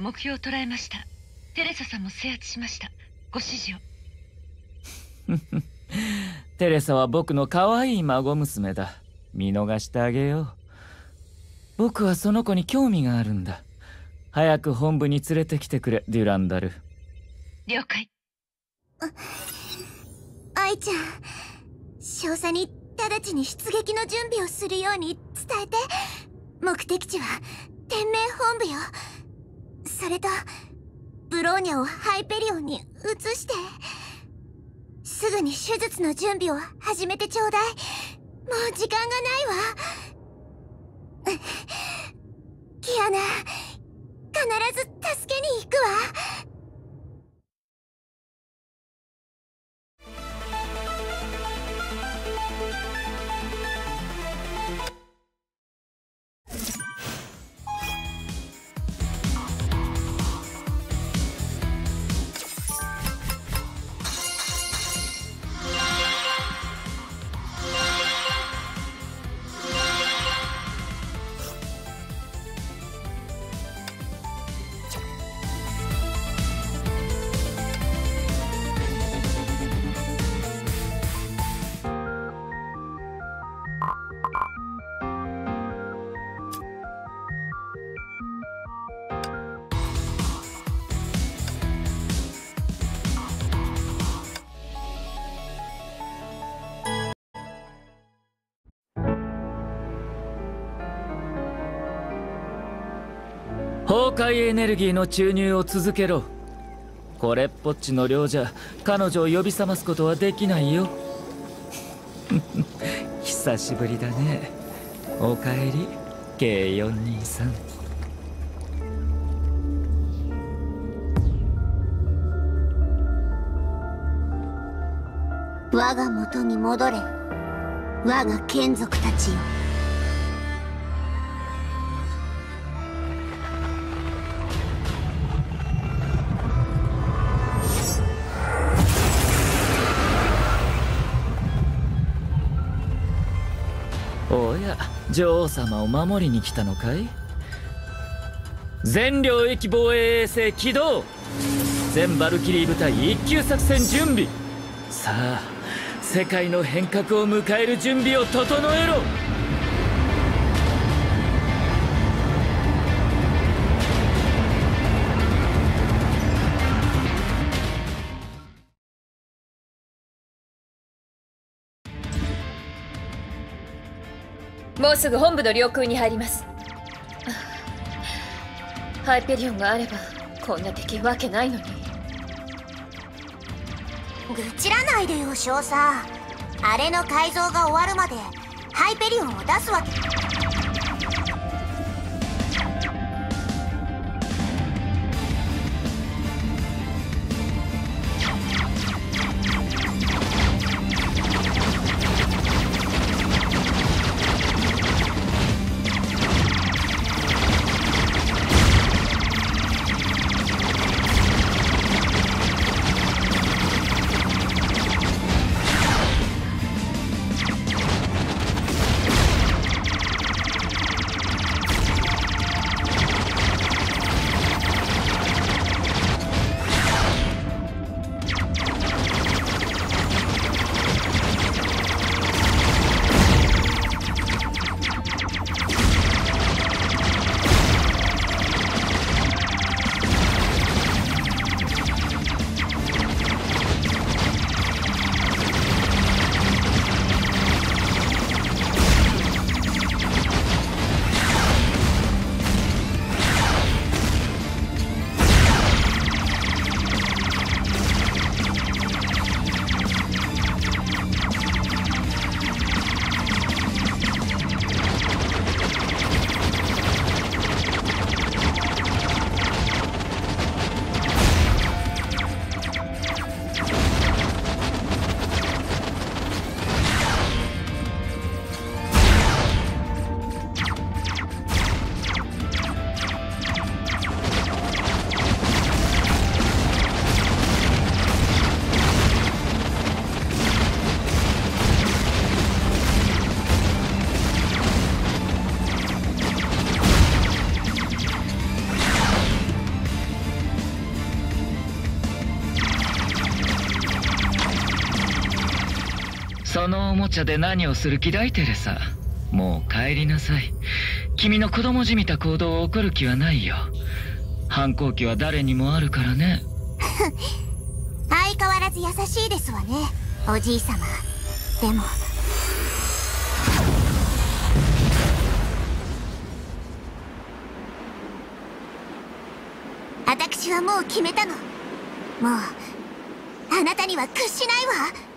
目標を捉えました。テレサさんも制圧しました。ご指示を。テレサは僕の可愛い孫娘だ。見逃してあげよう。僕はその子に興味があるんだ。早く本部に連れてきてくれデュランダル。了解。愛ちゃん少佐に直ちに出撃の準備をするように伝えて。目的地は天命本部よそれとブローニャをハイペリオンに移して。すぐに手術の準備を始めてちょうだい。もう時間がないわ。キアナ必ず助けに行くわ。崩壊エネルギーの注入を続けろ。これっぽっちの量じゃ彼女を呼び覚ますことはできないよ。久しぶりだね。おかえり K423 我が元に戻れ。我が眷属たちよ。女王様を守りに来たのかい？全領域防衛衛星起動全バルキリー部隊一級作戦準備。さあ世界の変革を迎える準備を整えろ。もうすぐ本部の領空に入ります。ハイペリオンがあればこんな敵わけないのに。愚痴らないでよ少佐。あれの改造が終わるまでハイペリオンを出すわけ。茶で何をする気だいてるさ。もう帰りなさい。君の子供じみた行動を起こる気はないよ。反抗期は誰にもあるからね。相変わらず優しいですわねおじい様。でも。私はもう決めたの。もうあなたには屈しないわ。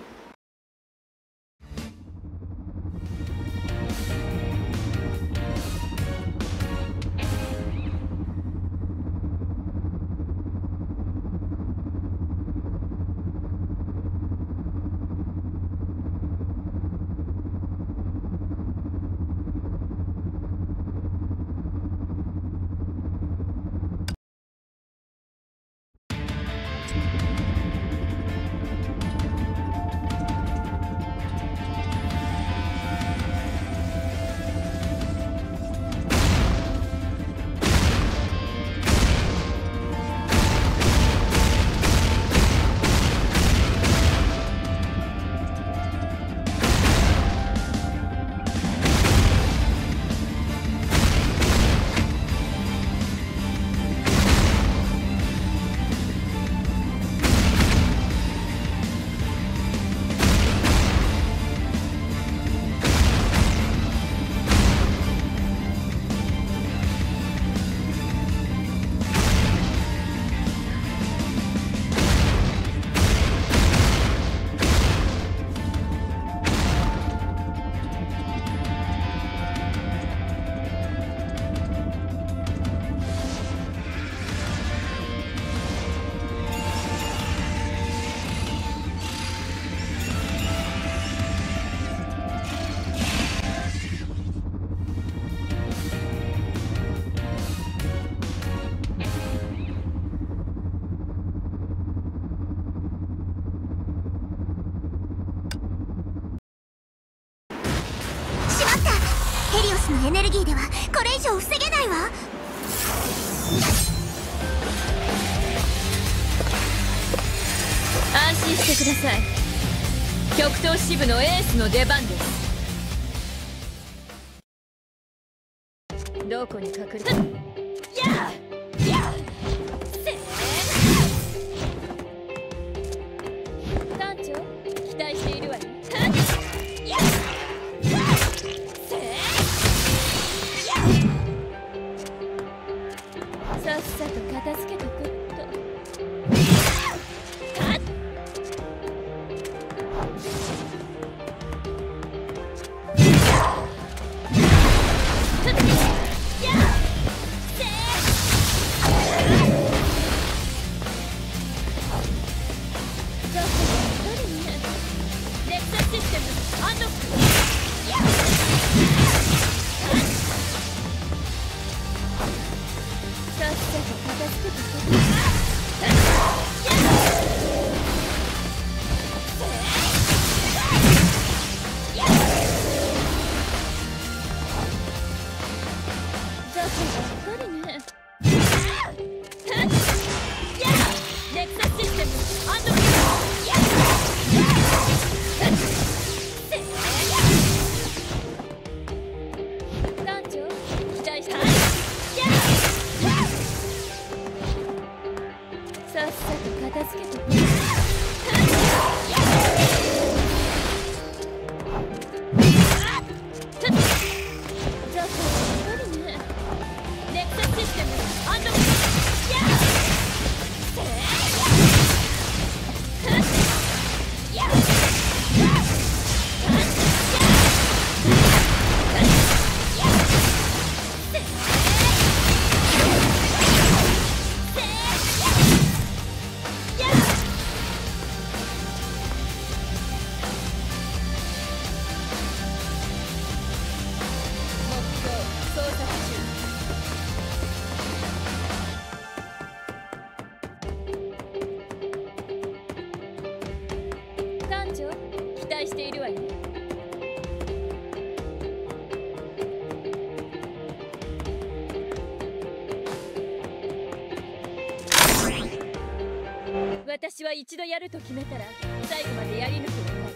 一度やると決めたら最後までやり抜くの。よ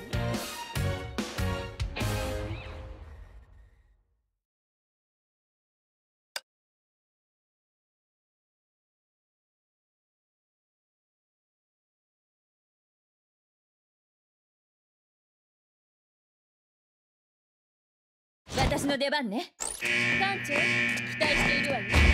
私の出番ね。艦長期待しているわよ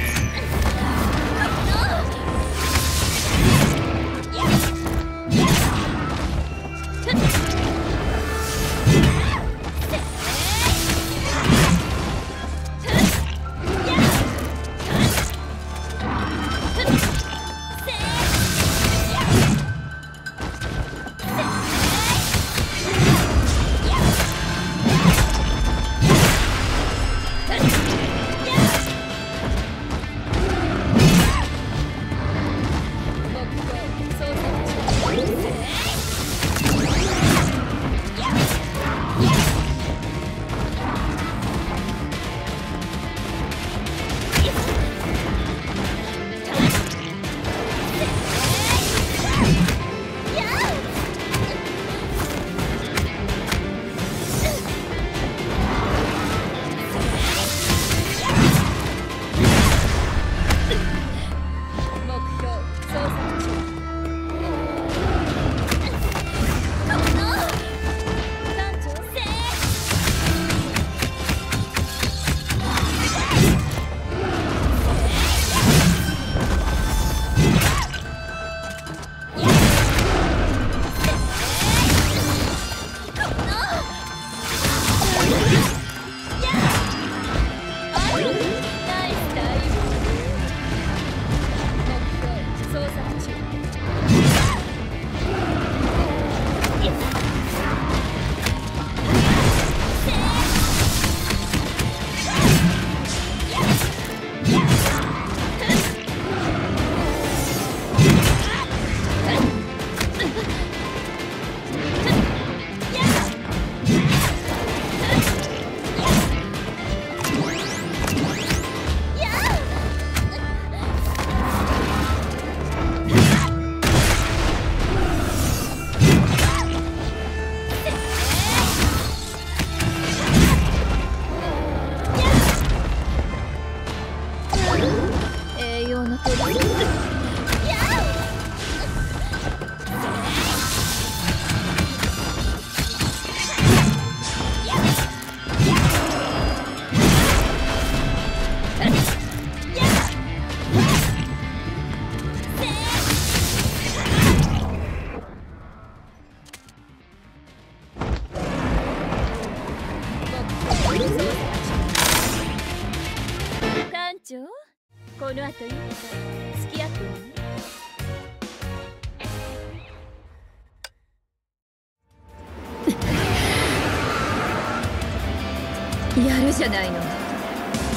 ゃないの。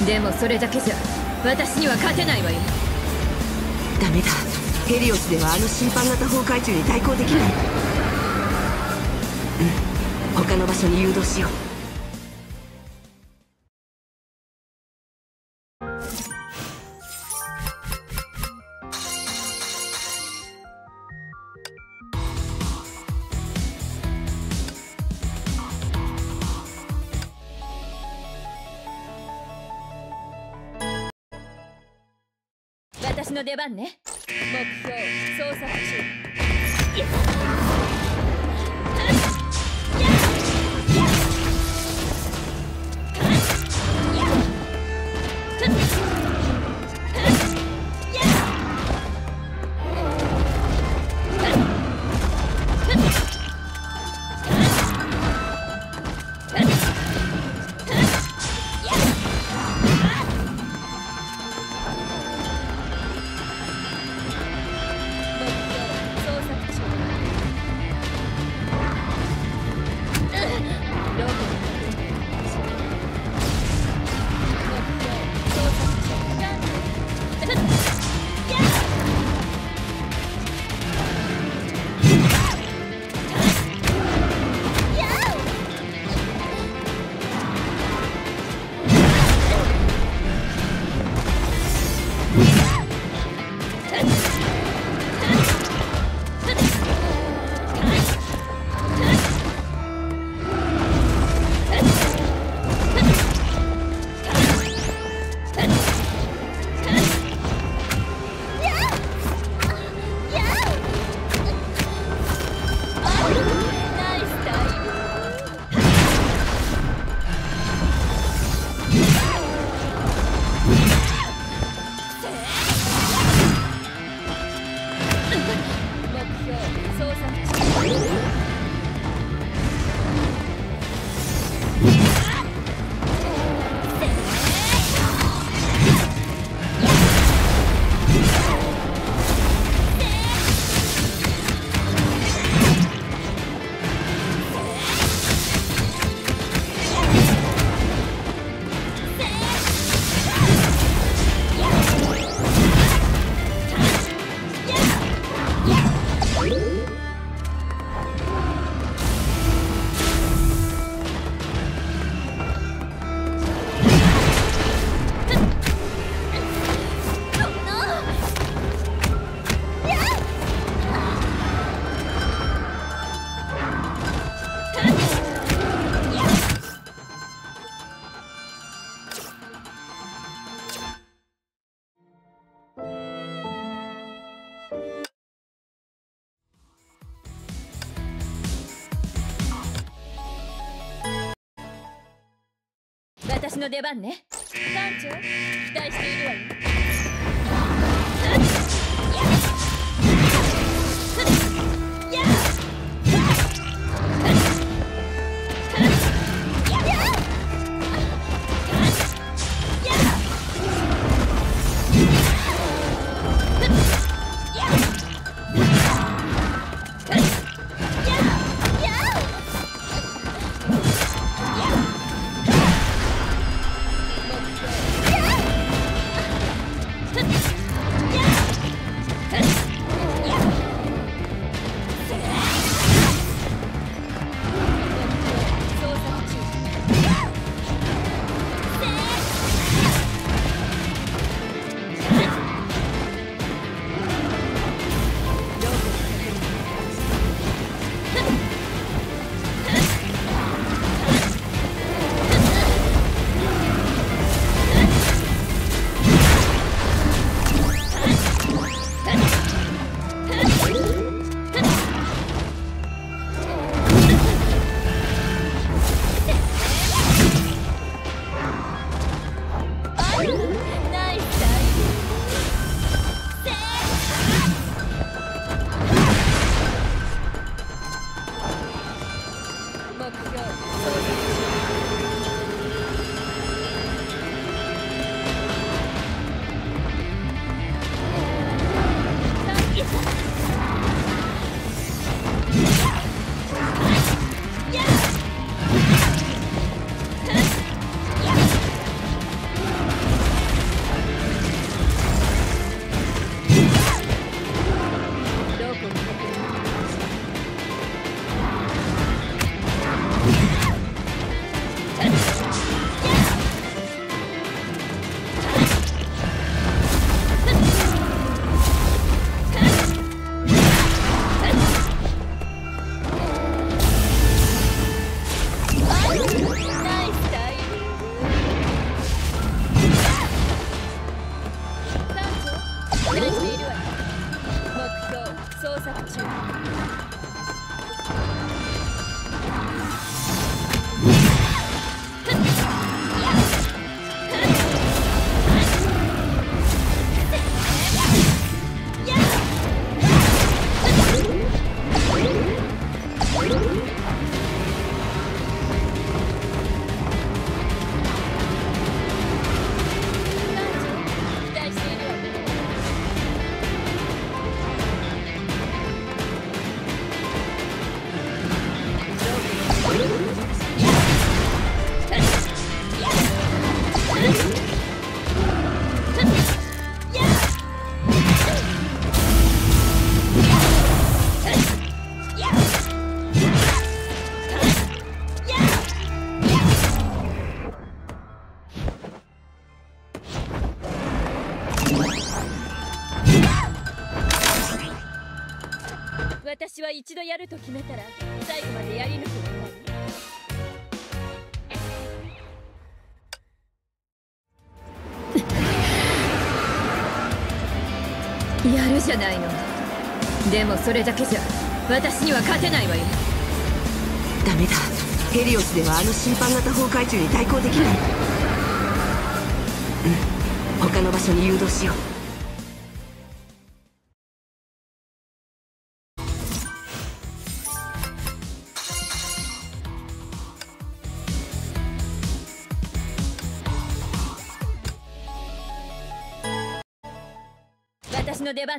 でもそれだけじゃ私には勝てないわよ。ダメだ。ヘリオスではあの審判型崩壊中に対抗できない。うん。他の場所に誘導しよう。ね。の出番ね。は一度やると決めたら最後までやり抜くのよやるじゃないの。でもそれだけじゃ私には勝てないわよ。ダメだ。ヘリオスではあの審判型崩壊中に対抗できない。うん。他の場所に誘導しよう。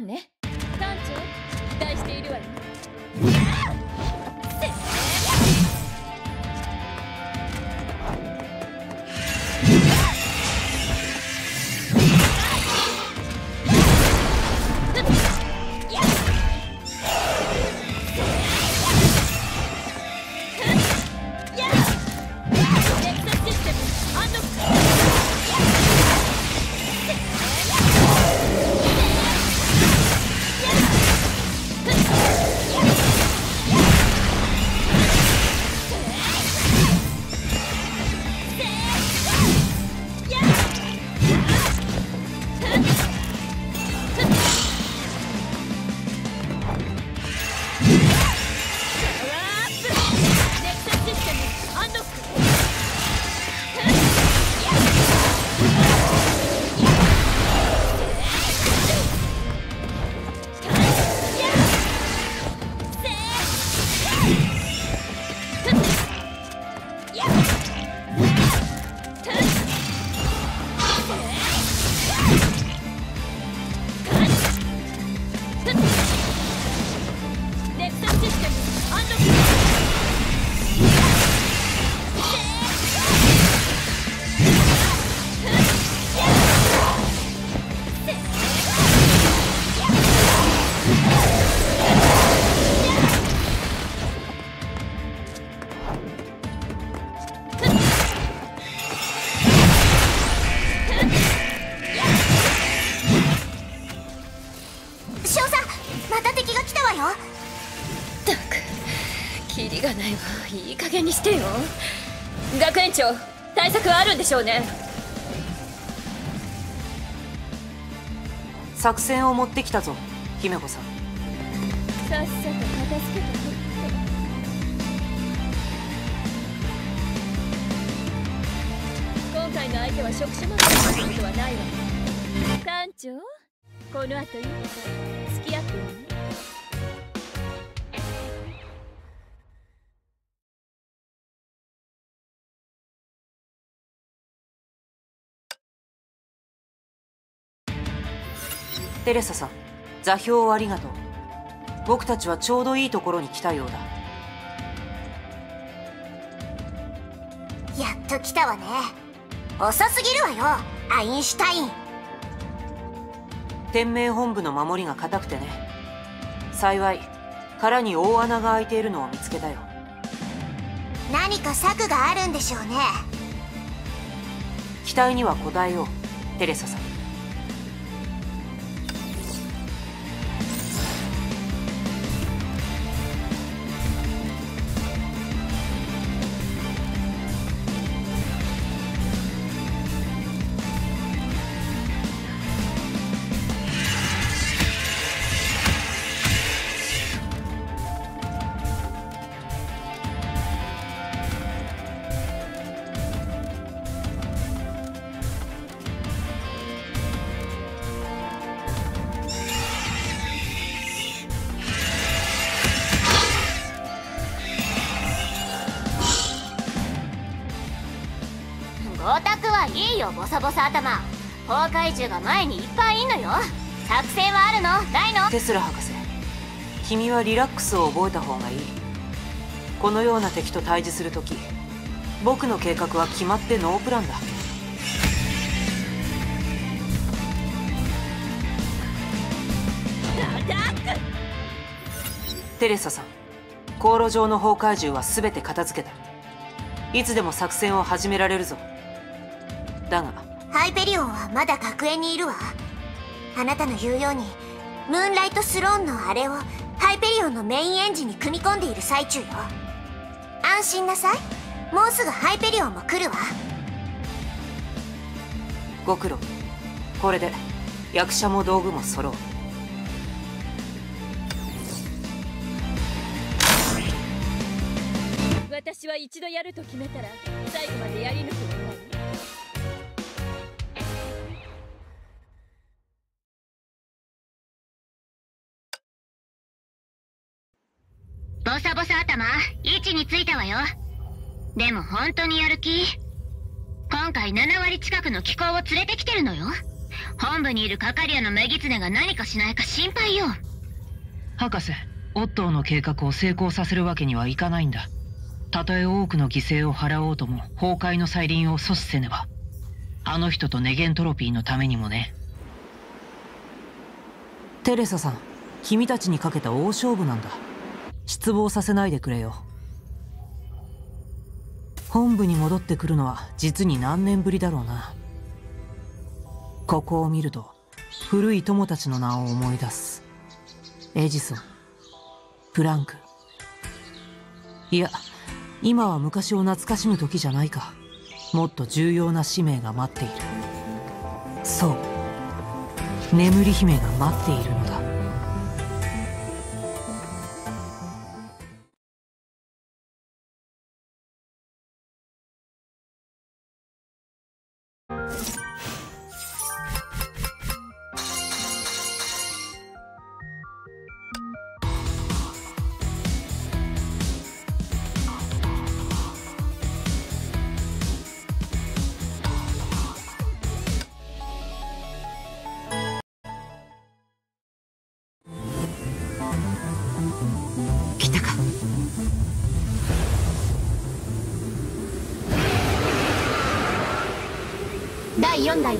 ね。しょうね。作戦を持ってきたぞ姫子さん。さっさと片付けて。今回の相手は職種マスターことはないわ。艦長？この後いいか付テレサさん座標をありがとう。僕たちはちょうどいいところに来たようだ。やっと来たわね。遅すぎるわよ。アインシュタイン。天命本部の守りが固くてね。幸い殻に大穴が開いているのを見つけたよ。何か策があるんでしょうね。期待には応えようテレサさんいよボサボサ頭。崩壊獣が前にいっぱいいんのよ。作戦はあるの。ないの。テスラ博士。君はリラックスを覚えた方がいい。このような敵と対峙するとき僕の計画は決まってノープランだ。テレサさん航路上の崩壊獣は全て片付けた。いつでも作戦を始められるぞ。だがハイペリオンはまだ学園にいるわ。あなたの言うようにムーンライトスローンのあれをハイペリオンのメインエンジンに組み込んでいる最中よ。安心なさい。もうすぐハイペリオンも来るわ。ご苦労。これで役者も道具も揃う。私は一度やると決めたら最後までやり抜く。のボサボサ頭位置についたわよ。でも本当にやる気？今回7割近くの機構を連れてきてるのよ。本部にいるカカリアのメギツネが何かしないか心配よ。博士オットーの計画を成功させるわけにはいかないんだ。たとえ多くの犠牲を払おうとも崩壊の再臨を阻止せねば。あの人とネゲントロピーのためにもね。テレサさん君たちにかけた大勝負なんだ失望させないでくれよ。本部に戻ってくるのは実に何年ぶりだろうな。ここを見ると古い友たちの名を思い出す。エジソンプランク。いや今は昔を懐かしむ時じゃないか。もっと重要な使命が待っている。そう。眠り姫が待っているのだ。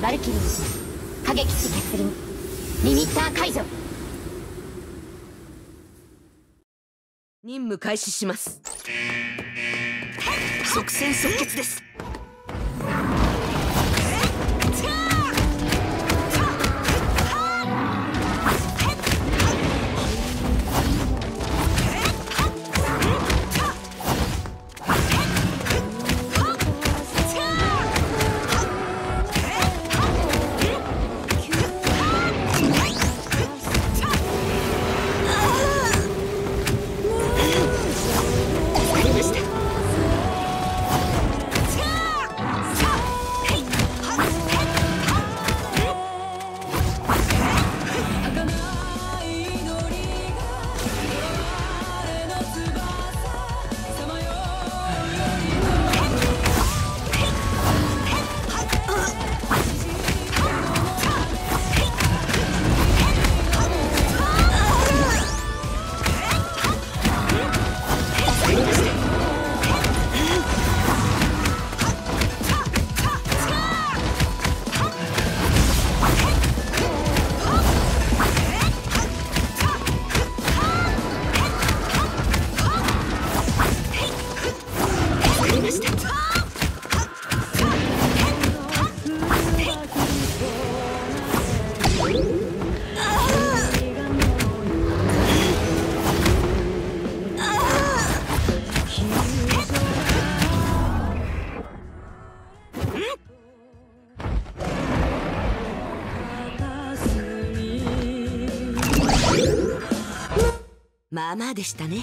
第4代バルキリー過激地欠輪リミッター解除。任務開始します。即戦即決ですまあまあでしたね。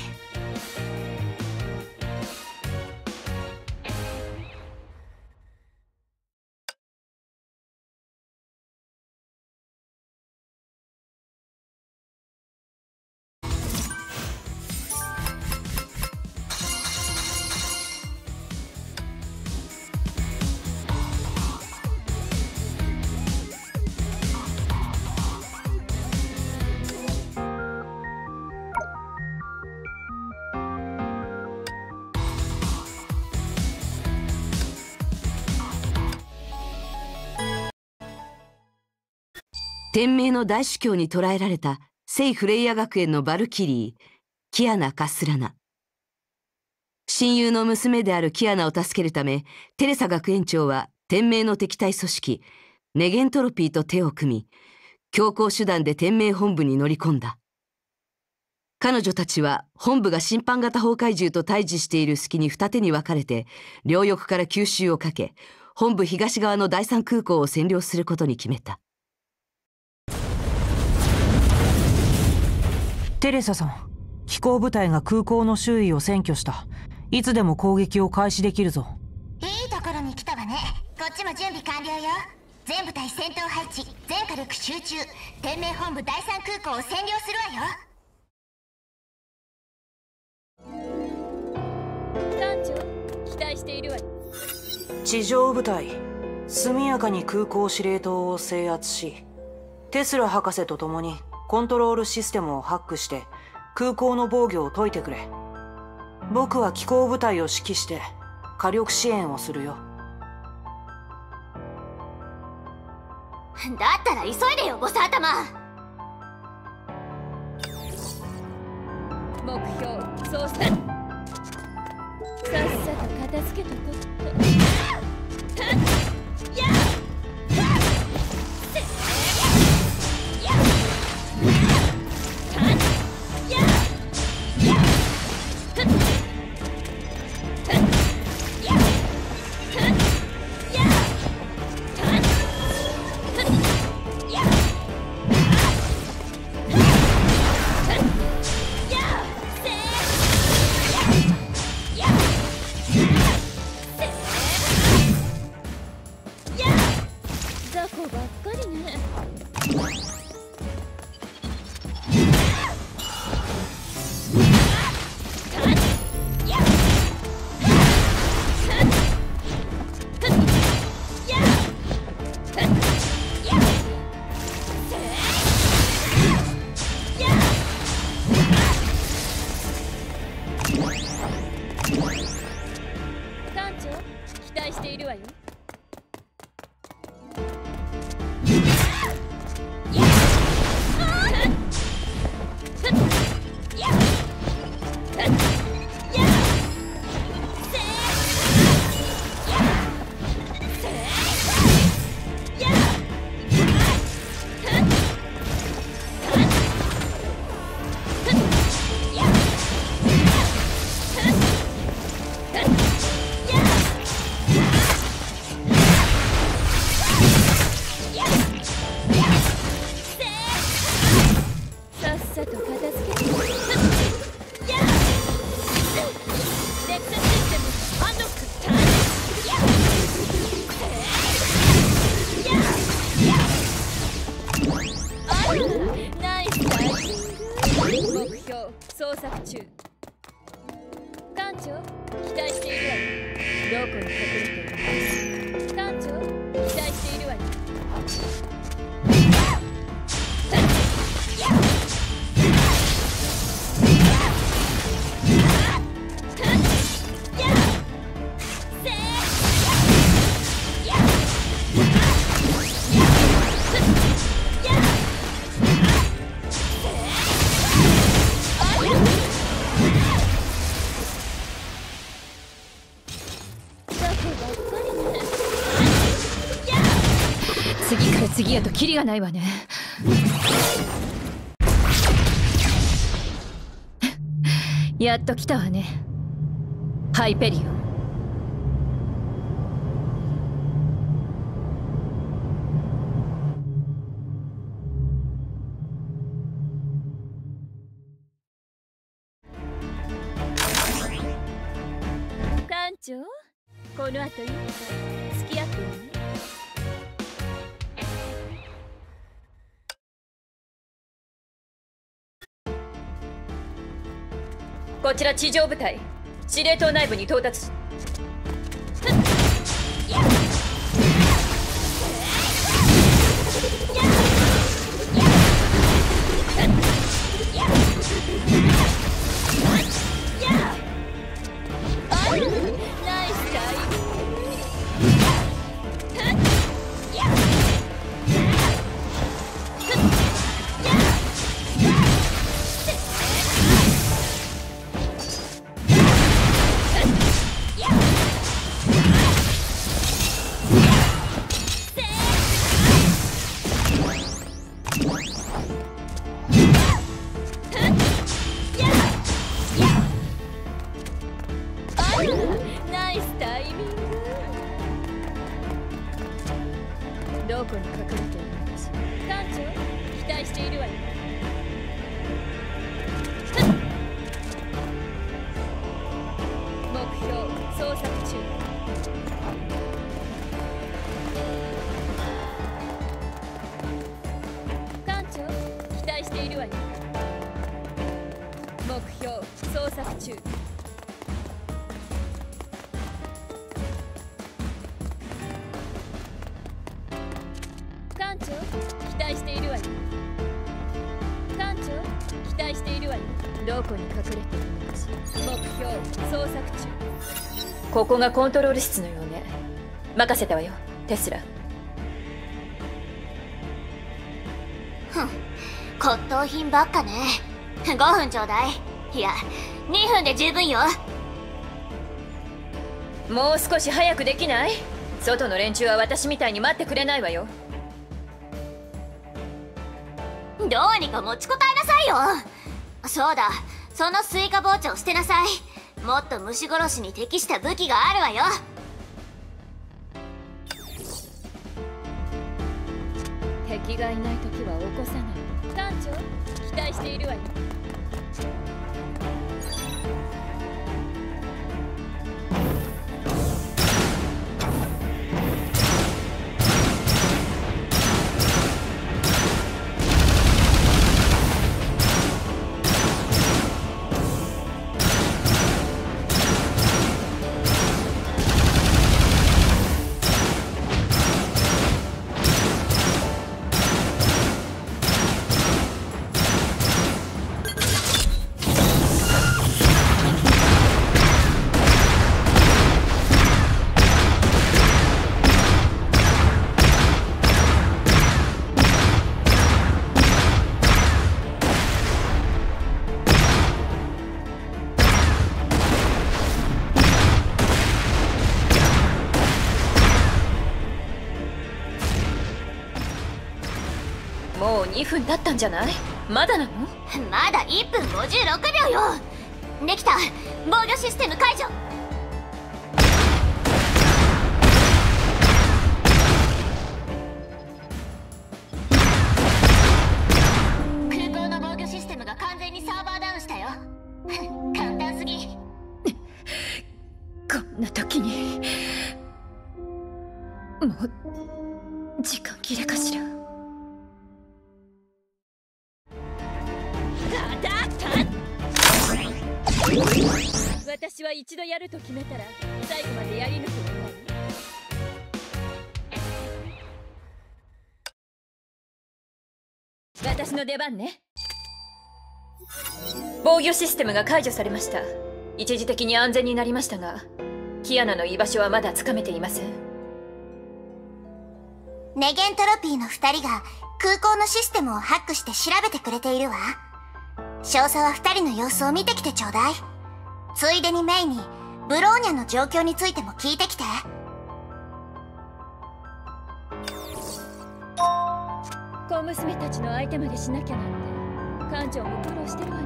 天命の大主教に捕らえられた聖フレイヤ学園のバルキリーキアナ・カスラナ。親友の娘であるキアナを助けるためテレサ学園長は天命の敵対組織ネゲントロピーと手を組み強行手段で天命本部に乗り込んだ。彼女たちは本部が審判型崩壊獣と対峙している隙に二手に分かれて両翼から吸収をかけ本部東側の第三空港を占領することに決めた。テレサさん機構部隊が空港の周囲を占拠した。いつでも攻撃を開始できるぞ。いいところに来たわね。こっちも準備完了よ。全部隊戦闘配置全火力集中。天命本部第三空港を占領するわよ。艦長期待しているわ。よ地上部隊速やかに空港司令塔を制圧しテスラ博士と共にコントロールシステムをハックして空港の防御を解いてくれ。僕は機構部隊を指揮して火力支援をするよ。だったら急いでよボス頭。目標そうしたさっさと片付けとこ。っとやとキリがないわねやっと来たわねハイペリオちら地上部隊。司令塔内部に到達。ここがコントロール室のようね。任せたわよテスラ。骨董品ばっかね。5分ちょうだい。いや2分で十分よ。もう少し早くできない？外の連中は私みたいに待ってくれないわよ。どうにか持ちこたえなさいよ。そうだそのスイカ包丁捨てなさいもっと虫殺しに適した武器があるわよ。敵がいない時は起こさない。団長期待しているわよ。2分経ったんじゃない？まだなの？まだ1分56秒よ。できた。防御システム解除。空港の防御システムが完全にサーバーダウンしたよ。簡単すぎ。こんな時に。もう時間切れかしら？私は一度やると決めたら最後までやり抜くのよ私の出番ね。防御システムが解除されました。一時的に安全になりましたがキアナの居場所はまだつかめていません。ネゲントロピーの2人が空港のシステムをハックして調べてくれているわ。少佐は2人の様子を見てきてちょうだい。ついでにメイにブローニャの状況についても聞いてきて。小娘たちの相手までしなきゃなんて艦長も苦労してるわね。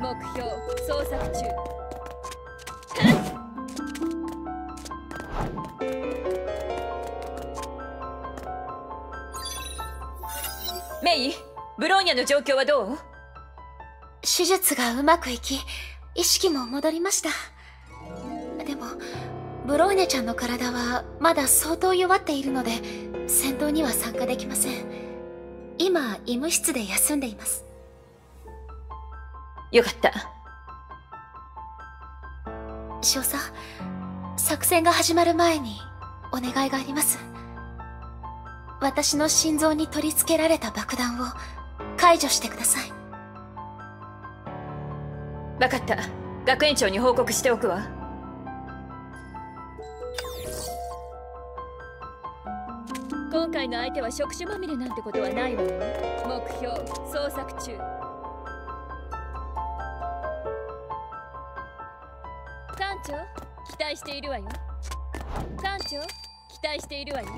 目標捜索中。メイブローニャの状況はどう？手術がうまくいき意識も戻りました。でももブローネちゃんの体はまだ相当弱っているので戦闘には参加できません。今医務室で休んでいます。よかった。少佐作戦が始まる前にお願いがあります。私の心臓に取り付けられた爆弾を解除してください分かった。学園長に報告しておくわ。今回の相手は触手まみれなんてことはないわよ。目標捜索中。艦長期待しているわよ。艦長期待しているわよ。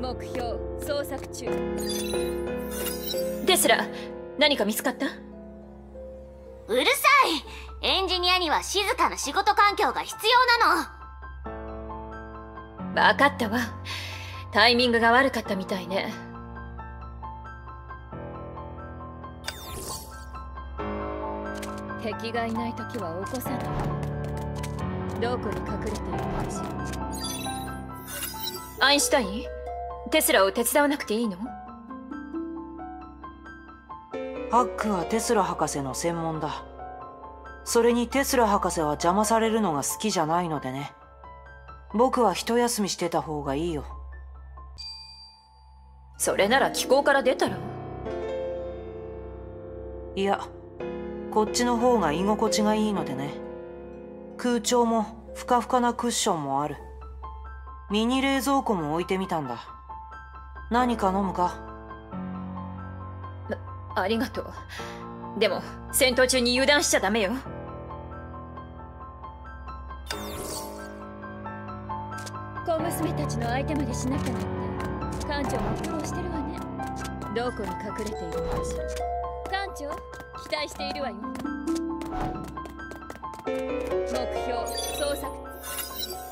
目標捜索中。テスラ何か見つかった？うるさい。エンジニアには静かな仕事環境が必要なの。分かったわ。タイミングが悪かったみたいね。敵がいない時は起こさない。どこに隠れているのかしらアインシュタイン？テスラを手伝わなくていいの？ハックはテスラ博士の専門だ。それにテスラ博士は邪魔されるのが好きじゃないのでね。僕は一休みしてた方がいいよ。それなら気候から出たら？いやこっちの方が居心地がいいのでね。空調もふかふかなクッションもある。ミニ冷蔵庫も置いてみたんだ。何か飲むか？ありがとう。でも戦闘中に油断しちゃダメよ。小娘たちの相手までしなきゃなんて艦長も苦労してるわね。どこに隠れているのかしら。艦長期待しているわよ。目標捜索。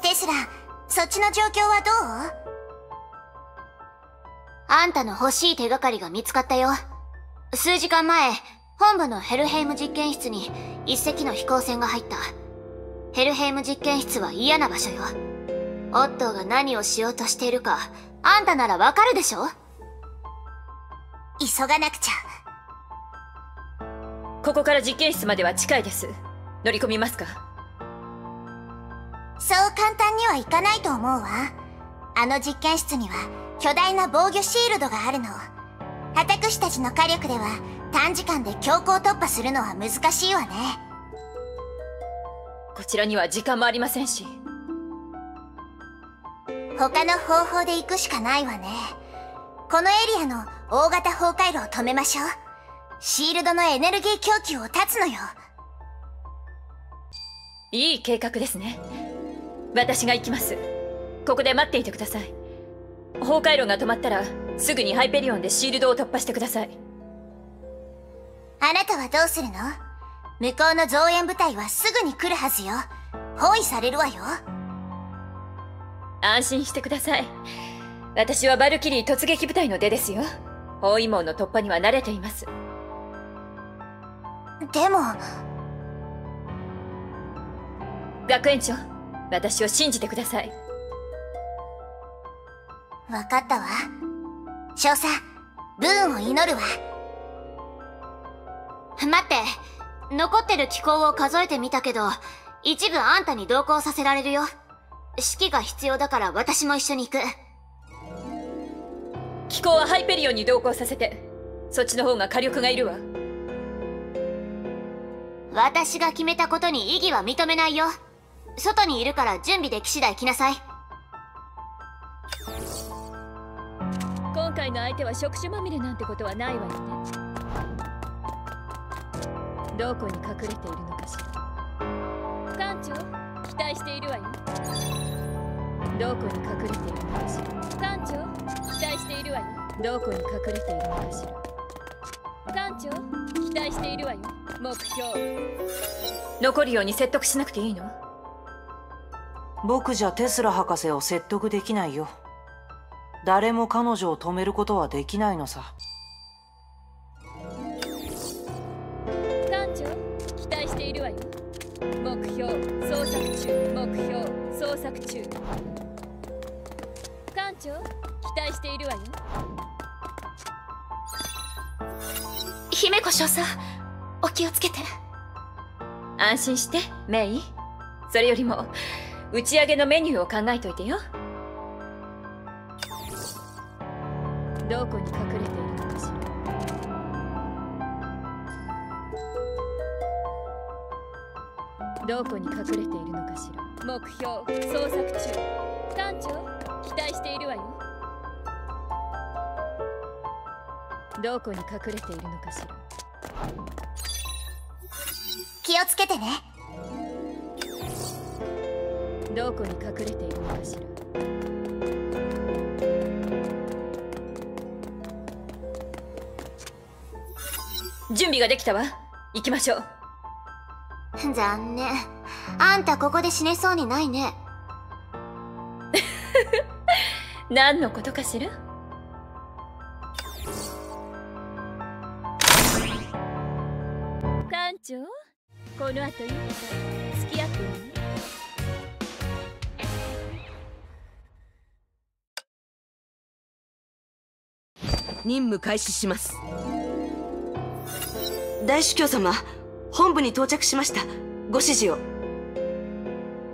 テスラそっちの状況はどう？あんたの欲しい手がかりが見つかったよ数時間前本部のヘルヘイム実験室に一隻の飛行船が入った。ヘルヘイム実験室は嫌な場所よ。オットーが何をしようとしているかあんたならわかるでしょ？急がなくちゃ。ここから実験室までは近いです。乗り込みますか？そう簡単にはいかないと思うわ。あの実験室には巨大な防御シールドがあるの私たちの火力では短時間で強行突破するのは難しいわね。こちらには時間もありませんし。他の方法で行くしかないわね。このエリアの大型崩壊路を止めましょう。シールドのエネルギー供給を断つのよ。いい計画ですね。私が行きます。ここで待っていてください。崩壊路が止まったらすぐにハイペリオンでシールドを突破してください。あなたはどうするの？向こうの増援部隊はすぐに来るはずよ。包囲されるわよ。安心してください。私はバルキリー突撃部隊の出ですよ。包囲網の突破には慣れています。でも。学園長私を信じてください。わかったわ少佐ブーンを祈るわ。待って残ってる機構を数えてみたけど一部あんたに同行させられるよ。指揮が必要だから私も一緒に行く。機構はハイペリオンに同行させてそっちの方が火力がいるわ。私が決めたことに異議は認めないよ。外にいるから準備でき次第来なさい回の相手は触手まみれなんてことはないわよね。どこに隠れているのかしら。艦長期待しているわよ。どこに隠れているのかしら。艦長期待しているわよ。どこに隠れているのかしら。艦長期待しているわよ。目標。残るように説得しなくていいの？僕じゃテスラ博士を説得できないよ。誰も彼女を止めることはできないのさ。艦長期待しているわよ。目標捜索中目標捜索中。艦長期待しているわよ。姫子少佐お気をつけて。安心してメイ。それよりも打ち上げのメニューを考えといてよどこに隠れているのかしら？どこに隠れているのかしら？目標捜索中。艦長期待しているわよ。どこに隠れているのかしら？気をつけてね。どこに隠れているのかしら？準備ができたわ。行きましょう。残念。あんたここで死ねそうにないね。何のことかしら？艦長？この後いいから付き合ってよね任務開始します大主教様本部に到着しました。ご指示を。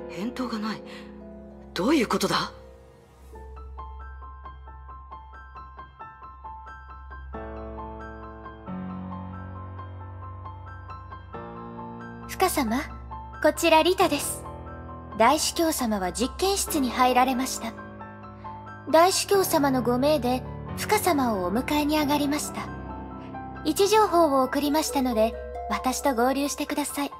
返答がない。どういうことだ？深様こちらリタです。大主教様は実験室に入られました。大主教様のご命で深様をお迎えに上がりました。位置情報を送りましたので私と合流してください。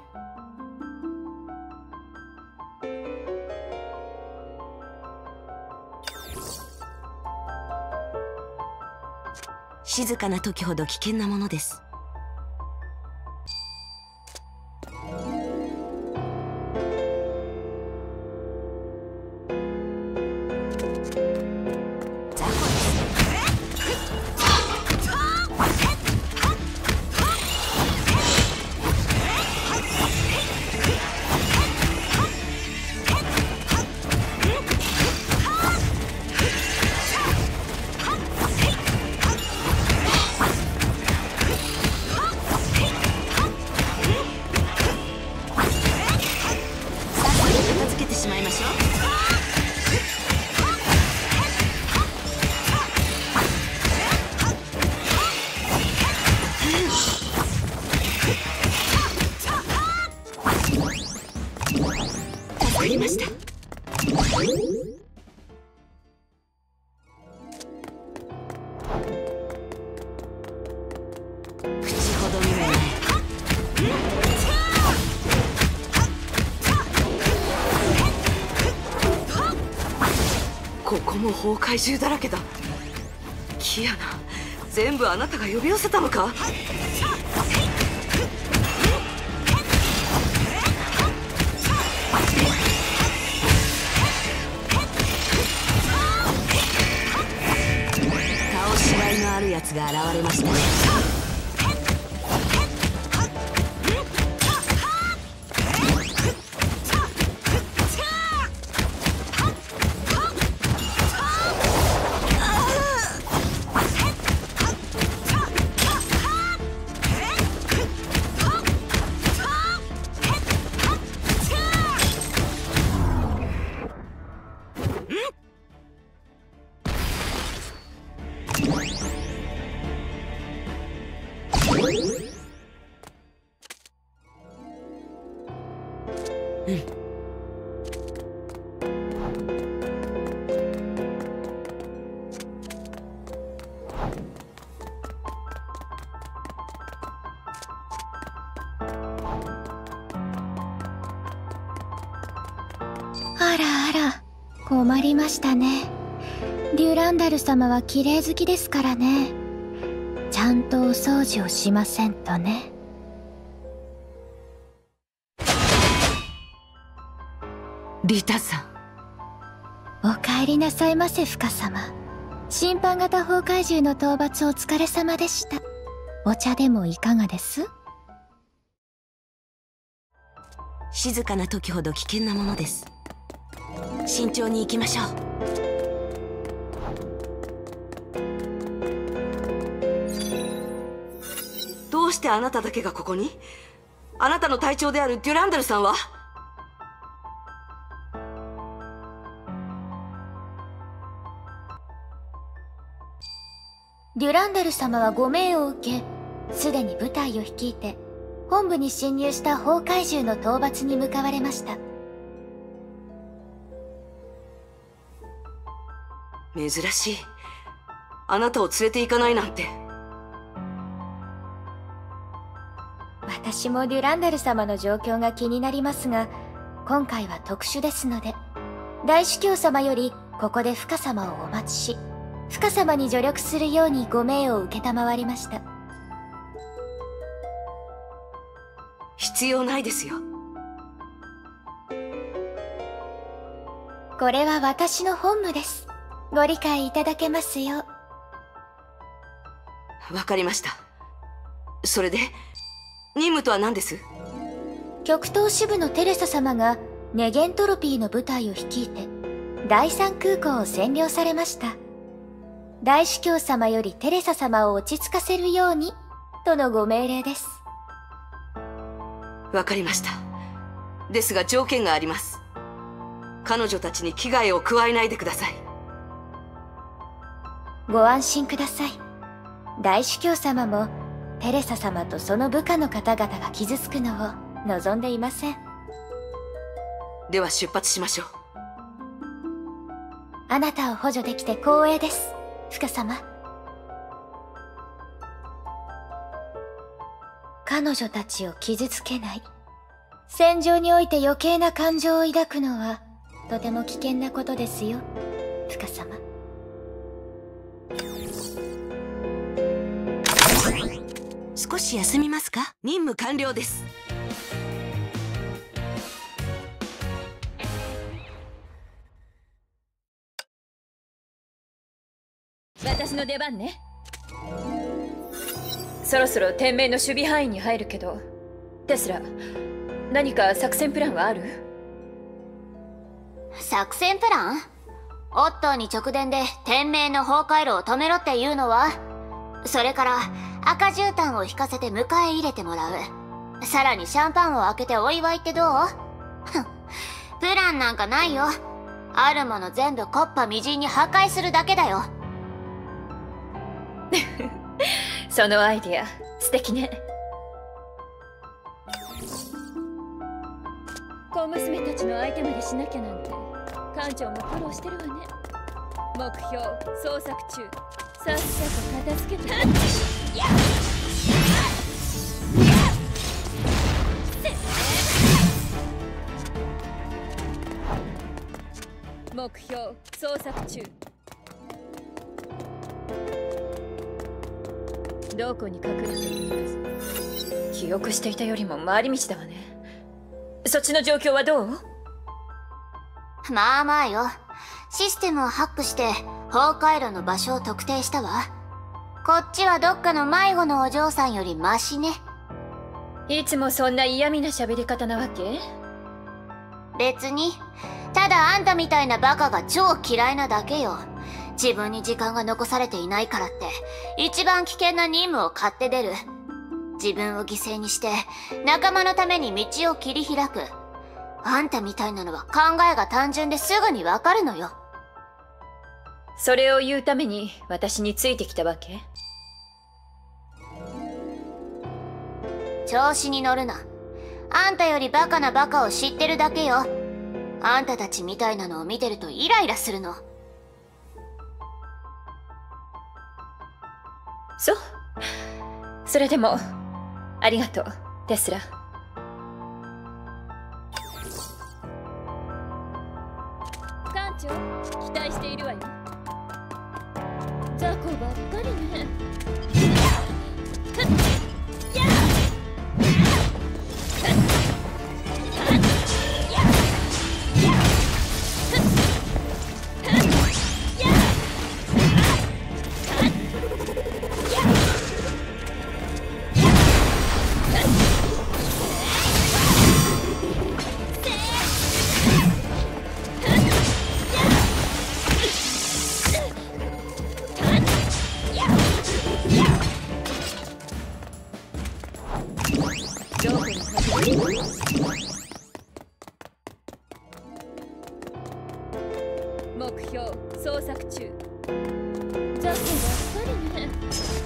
静かな時ほど危険なものです。怪獣だらけだ。キアナ全部あなたが呼び寄せたのか？様は綺麗好きですからね。ちゃんとお掃除をしませんとね。リタさん。お帰りなさいませ深様。審判型崩壊獣の討伐お疲れ様でした。お茶でもいかがです？静かな時ほど危険なものです。慎重に行きましょうしてあなただけがここに？あなたの隊長であるデュランダルさんは？デュランダル様はご命を受け、すでに部隊を率いて、本部に侵入した崩壊獣の討伐に向かわれました。珍しい。あなたを連れて行かないなんて私もデュランダル様の状況が気になりますが、今回は特殊ですので、大司教様よりここで深様をお待ちし、深様に助力するようにご命を受けたまわりました。必要ないですよこれは私の本務です。ご理解いただけますよう。わかりましたそれで任務とは何です？極東支部のテレサ様がネゲントロピーの部隊を率いて第三空港を占領されました。大司教様よりテレサ様を落ち着かせるようにとのご命令です。わかりました。ですが条件があります。彼女たちに危害を加えないでください。ご安心ください。大司教様もテレサ様とその部下の方々が傷つくのを望んでいません。では出発しましょう。あなたを補助できて光栄です深様。彼女たちを傷つけない。戦場において余計な感情を抱くのはとても危険なことですよ深様少し休みますか？任務完了です。私の出番ね。そろそろ天命の守備範囲に入るけどテスラ何か作戦プランはある？作戦プラン？オットーに直伝で天命の崩壊路を止めろっていうのはそれから赤絨毯を引かせて迎え入れてもらう。さらにシャンパンを開けてお祝いってどう？プランなんかないよ。あるもの全部コッパみじんに破壊するだけだよ。そのアイディア素敵ね。小娘たちの相手までしなきゃなんて館長も苦労してるわね目標捜索中。さっさと片付けて。やっ目標捜索中。どこに隠れているんです？記憶していたよりも回り道だわね。そっちの状況はどう？まあまあよ。システムをハックして崩壊路の場所を特定したわ。こっちはどっかの迷子のお嬢さんよりマシね。いつもそんな嫌味な喋り方なわけ？別に。ただあんたみたいなバカが超嫌いなだけよ。自分に時間が残されていないからって。一番危険な任務を買って出る。自分を犠牲にして仲間のために道を切り開く。あんたみたいなのは考えが単純ですぐにわかるのよそれを言うために私についてきたわけ？調子に乗るな。あんたよりバカなバカを知ってるだけよ。あんたたちみたいなのを見てるとイライラするの。そう。それでもありがとうテスラ。艦長期待しているわよ雑魚ばっかりね。や目 you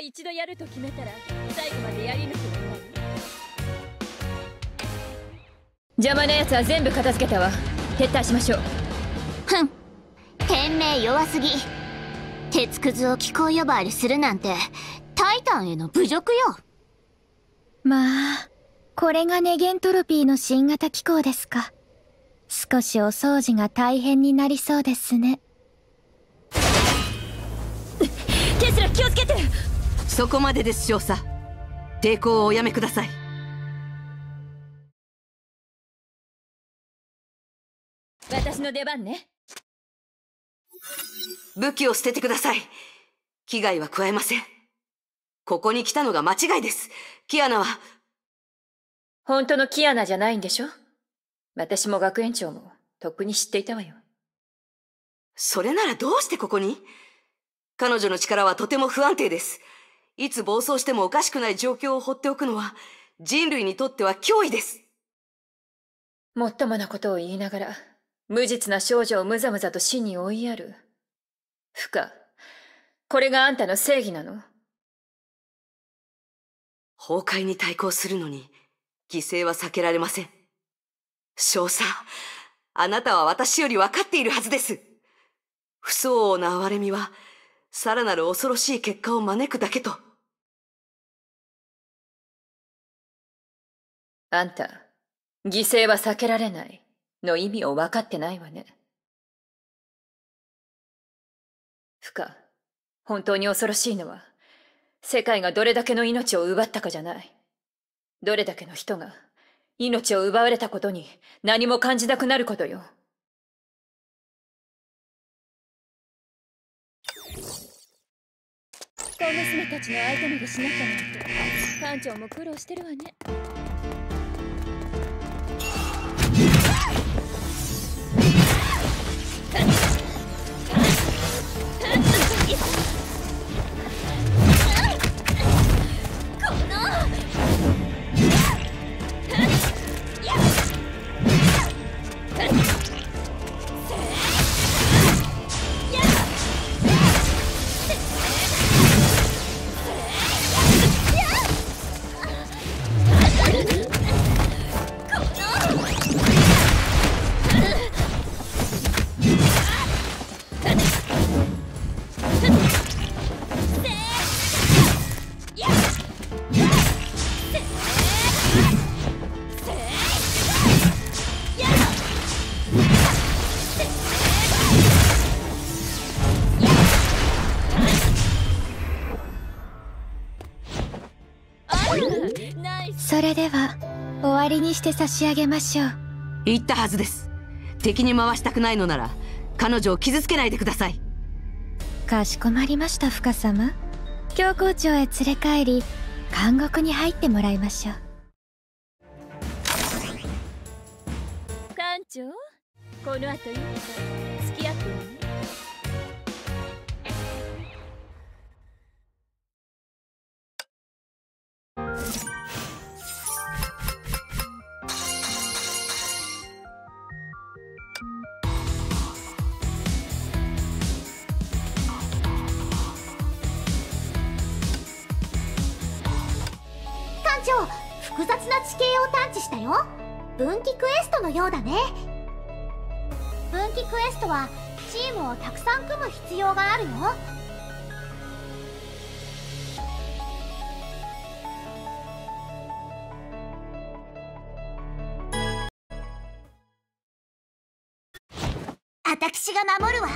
一度やると決めたら最後までやり抜く邪魔なやつは全部片付けたわ。撤退しましょう。ふん。天命弱すぎ。鉄くずを気候呼ばわりするなんてタイタンへの侮辱よ。まあ、これがネゲントロピーの新型機構ですか。少しお掃除が大変になりそうですね。テスラ気をつけてそこまでです少佐。抵抗をおやめください。私の出番ね。武器を捨ててください。危害は加えません。ここに来たのが間違いです。キアナは。本当のキアナじゃないんでしょ？私も学園長もとっくに知っていたわよ。それならどうしてここに？彼女の力はとても不安定ですいつ暴走してもおかしくない状況を放っておくのは人類にとっては脅威です。もっともなことを言いながら無実な少女をむざむざと死に追いやる。不可これがあんたの正義なの？崩壊に対抗するのに犠牲は避けられません。少佐あなたは私より分かっているはずです。不相応な哀れみはさらなる恐ろしい結果を招くだけと。あんた犠牲は避けられない。の意味を分かってないわね。不可本当に恐ろしいのは世界がどれだけの命を奪ったかじゃない。どれだけの人が命を奪われたことに何も感じなくなることよ。子娘たちの相手までしなきゃなんて。館長も苦労してるわね。この。して差し上げましょう。言ったはずです。敵に回したくないのなら彼女を傷つけないでください。かしこまりました深様。教皇庁へ連れ帰り監獄に入ってもらいましょう。艦長？この後いい艦長複雑な地形を探知したよ。分岐クエストのようだね。分岐クエストはチームをたくさん組む必要があるよ。私が守るわ。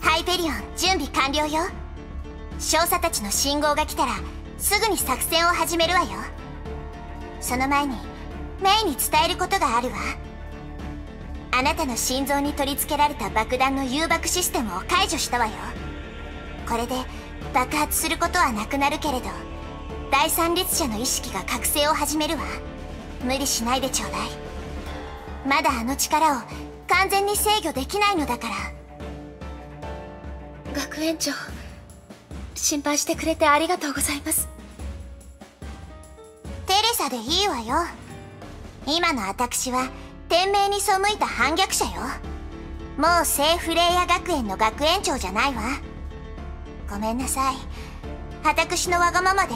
ハイペリオン準備完了よ。少佐たちの信号が来たらすぐに作戦を始めるわよ。その前にメイに伝えることがあるわ。あなたの心臓に取り付けられた爆弾の誘爆システムを解除したわよ。これで爆発することはなくなるけれど第三律者の意識が覚醒を始めるわ。無理しないでちょうだい。まだあの力を完全に制御できないのだから。学園長。心配してくれてありがとうございます。テレサでいいわよ。今の私は天命に背いた反逆者よ。もう聖フレイヤ学園の学園長じゃないわ。ごめんなさい。私のわがままで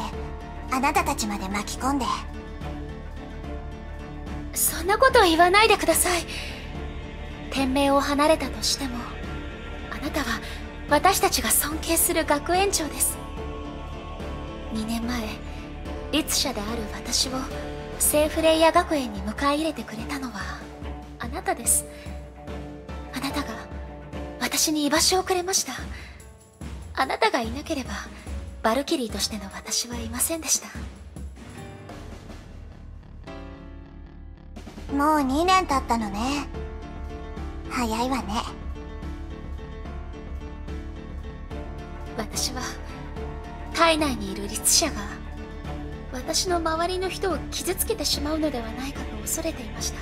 あなたたちまで巻き込んで。そんなこと言わないでください。天命を離れたとしてもあなたは私たちが尊敬する学園長です。2年前律者である私を聖フレイヤ学園に迎え入れてくれたのはあなたです。あなたが私に居場所をくれました。あなたがいなければバルキリーとしての私はいませんでした。もう2年経ったのね。早いわね。私は体内にいる律者が私の周りの人を傷つけてしまうのではないかと恐れていました。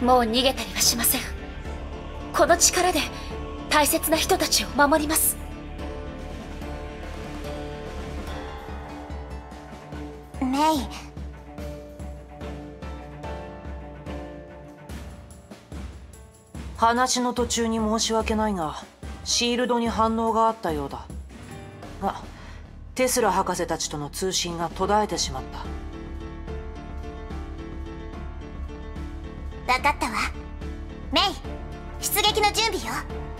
でももう逃げたりはしません。この力で大切な人たちを守ります。メイ。話の途中に申し訳ないがシールドに反応があったようだ。がテスラ博士たちとの通信が途絶えてしまった。分かったわ。メイ出撃の準備よ。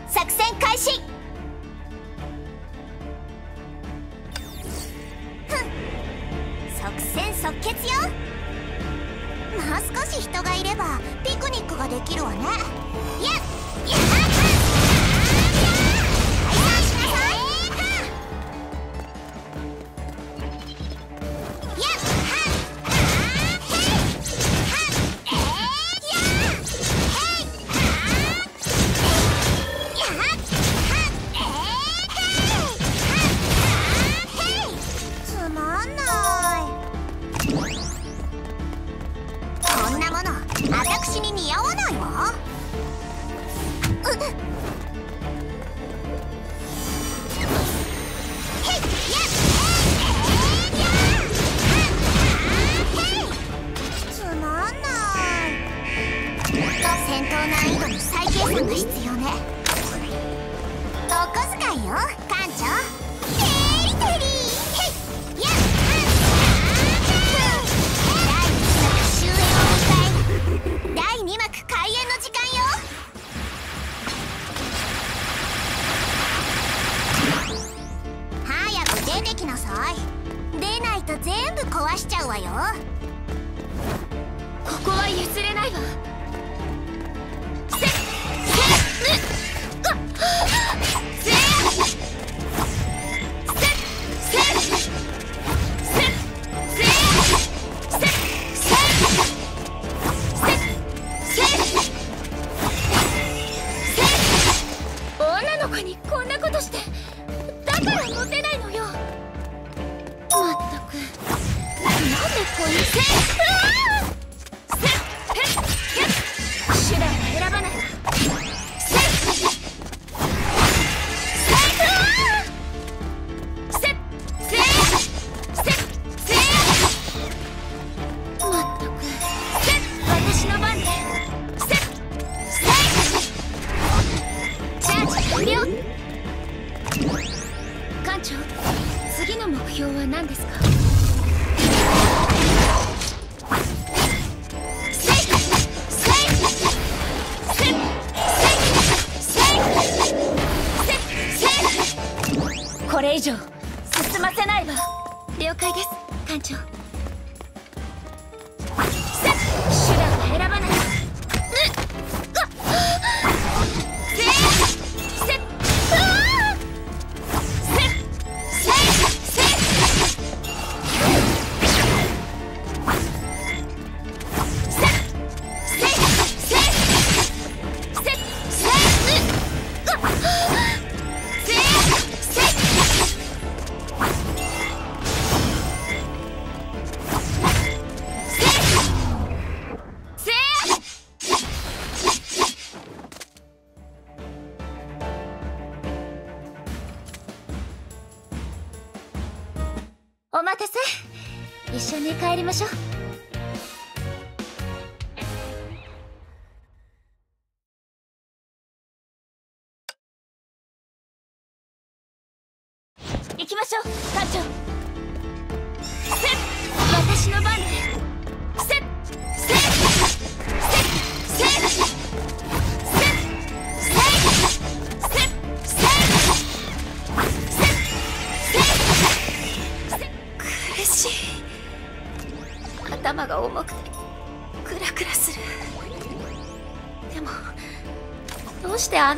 作戦開始。ふん。即戦即決よ。もう少し人がいればピクニックができるわね。やっやっや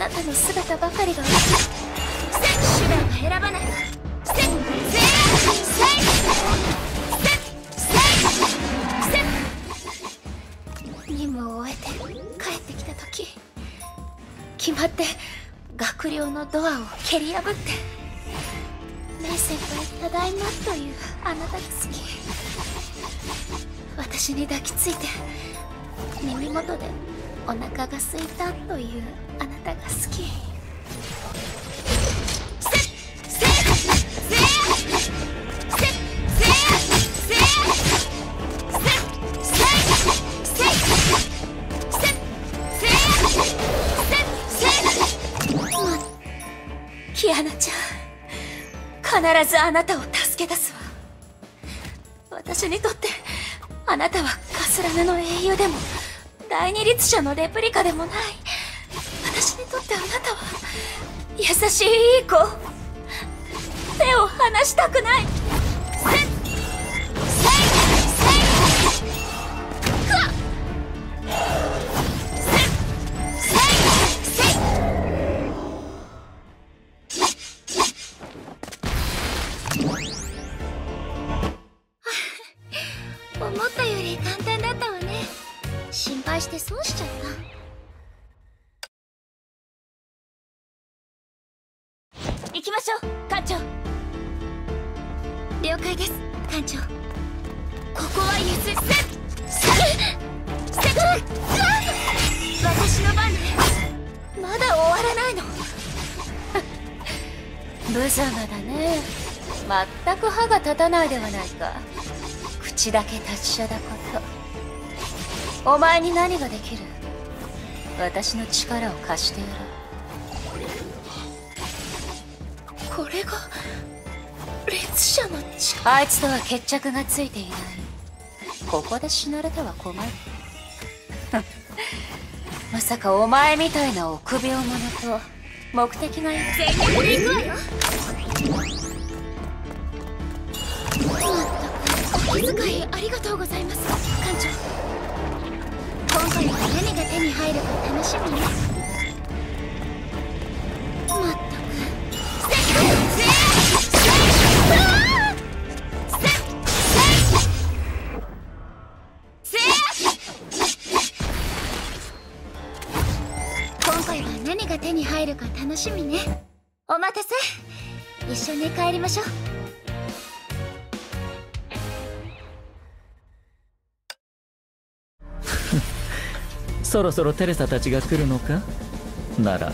なたの姿ばかりがせ手段は選ばないせせせ任務を終えて帰ってきた時決まって学寮のドアを蹴り破ってメイ先輩ただいまというあなたが好き私に抱きついて耳元でお腹が空いたというあなたが好き。キアナちゃん必ずあなたを助け出すわ私にとってあなたはカスラネの英雄でも第二律者のレプリカでもない。私にとってあなたは優しいいい子。手を離したくない。ないではないか。口だけ達者だこと。お前に何ができる？私の力を貸してやるこれが列車の力？あいつとは決着がついていない。ここで死なれては困る。まさかお前みたいな臆病者と目的が一全力で行くわよ気遣いありがとうございます。艦長。今回は何が手に入るか楽しみね。まったく。今回は何が手に入るか楽しみねお待たせ一緒に帰りましょうそろそろテレサたちが来るのか？なら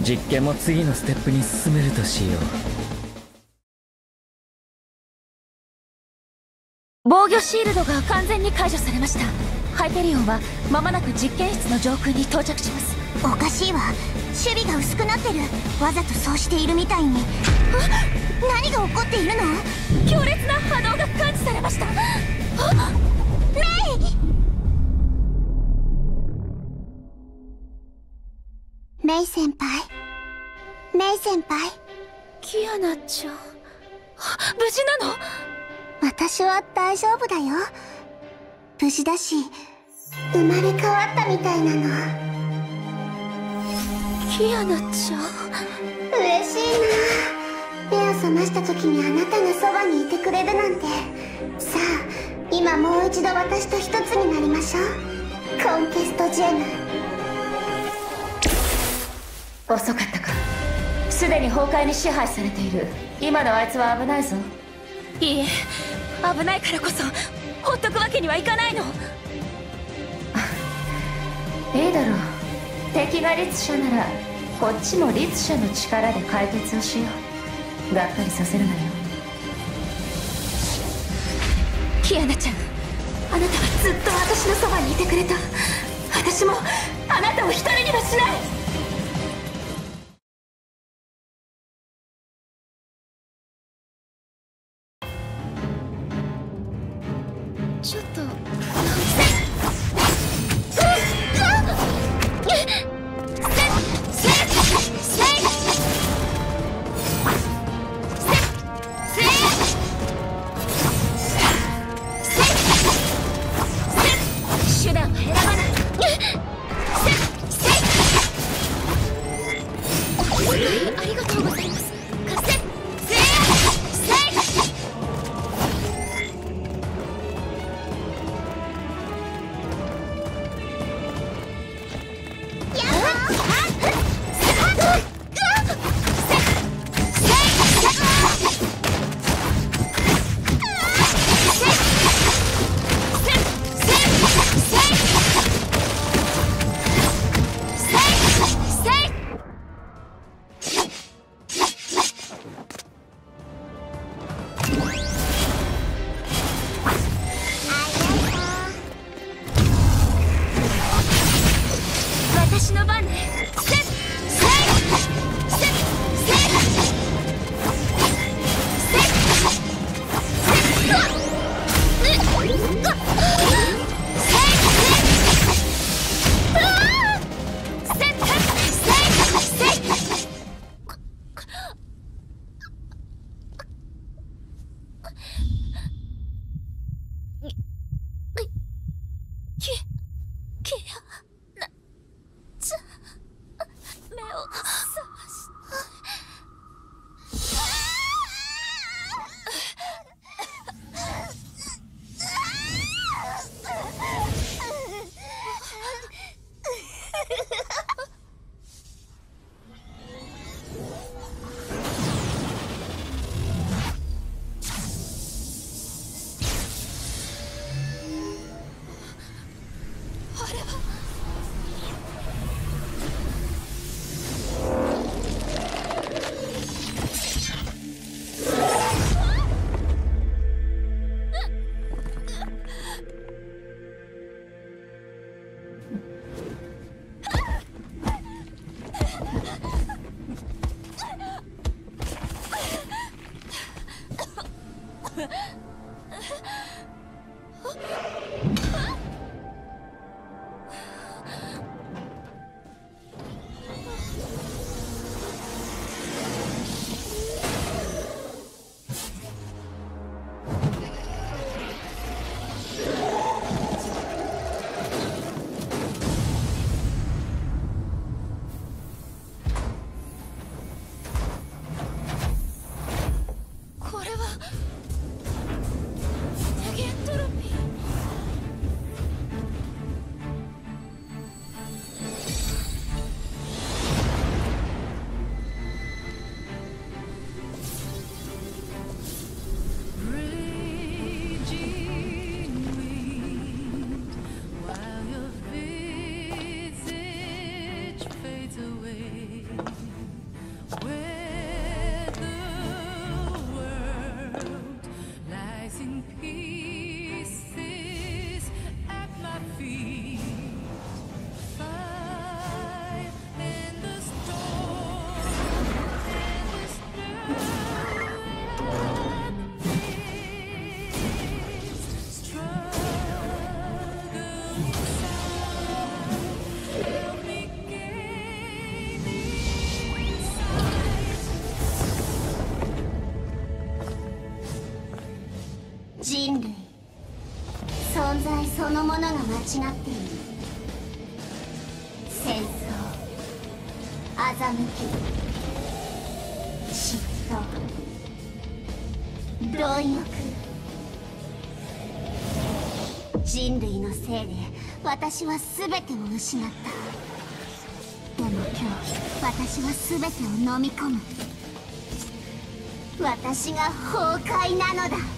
実験も次のステップに進めるとしよう。防御シールドが完全に解除されました。ハイペリオンは間もなく実験室の上空に到着します。おかしいわ。守備が薄くなってる。わざとそうしているみたいに。あ何が起こっているの？強烈な波動が感知されました。あメイメイ先輩。メイ先輩。キアナちゃん。無事なの？私は大丈夫だよ。無事だし生まれ変わったみたいなの。キアナちゃん。嬉しいな。目を覚ました時にあなたがそばにいてくれるなんて。さあ今もう一度私と一つになりましょう。コンケストジェム遅かったかすでに崩壊に支配されている。今のあいつは危ないぞ。いいえ。危ないからこそほっとくわけにはいかないの。いいだろう。敵が律者ならこっちも律者の力で解決をしよう。がっかりさせるなよ。キアナちゃんあなたはずっと私のそばにいてくれた。私もあなたを一人にはしないのものが間違っている戦争欺き。嫉妬貪欲人類のせいで私は全てを失った。でも今日私は全てを飲み込む。私が崩壊なのだ。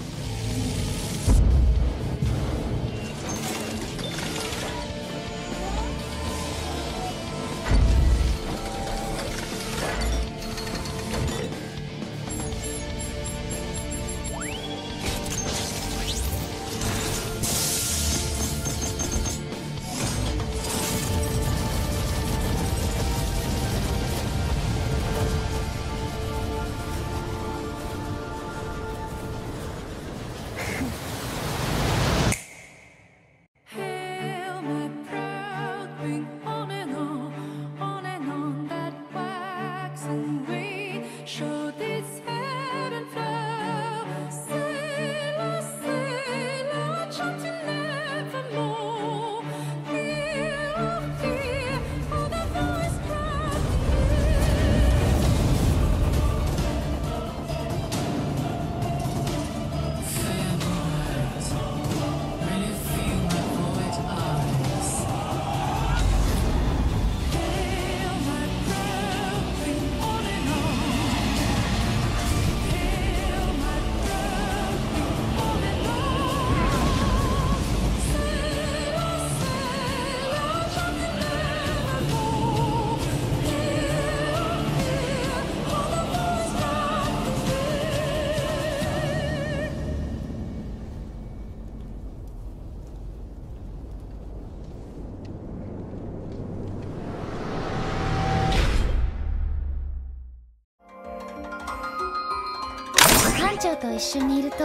と一緒にいると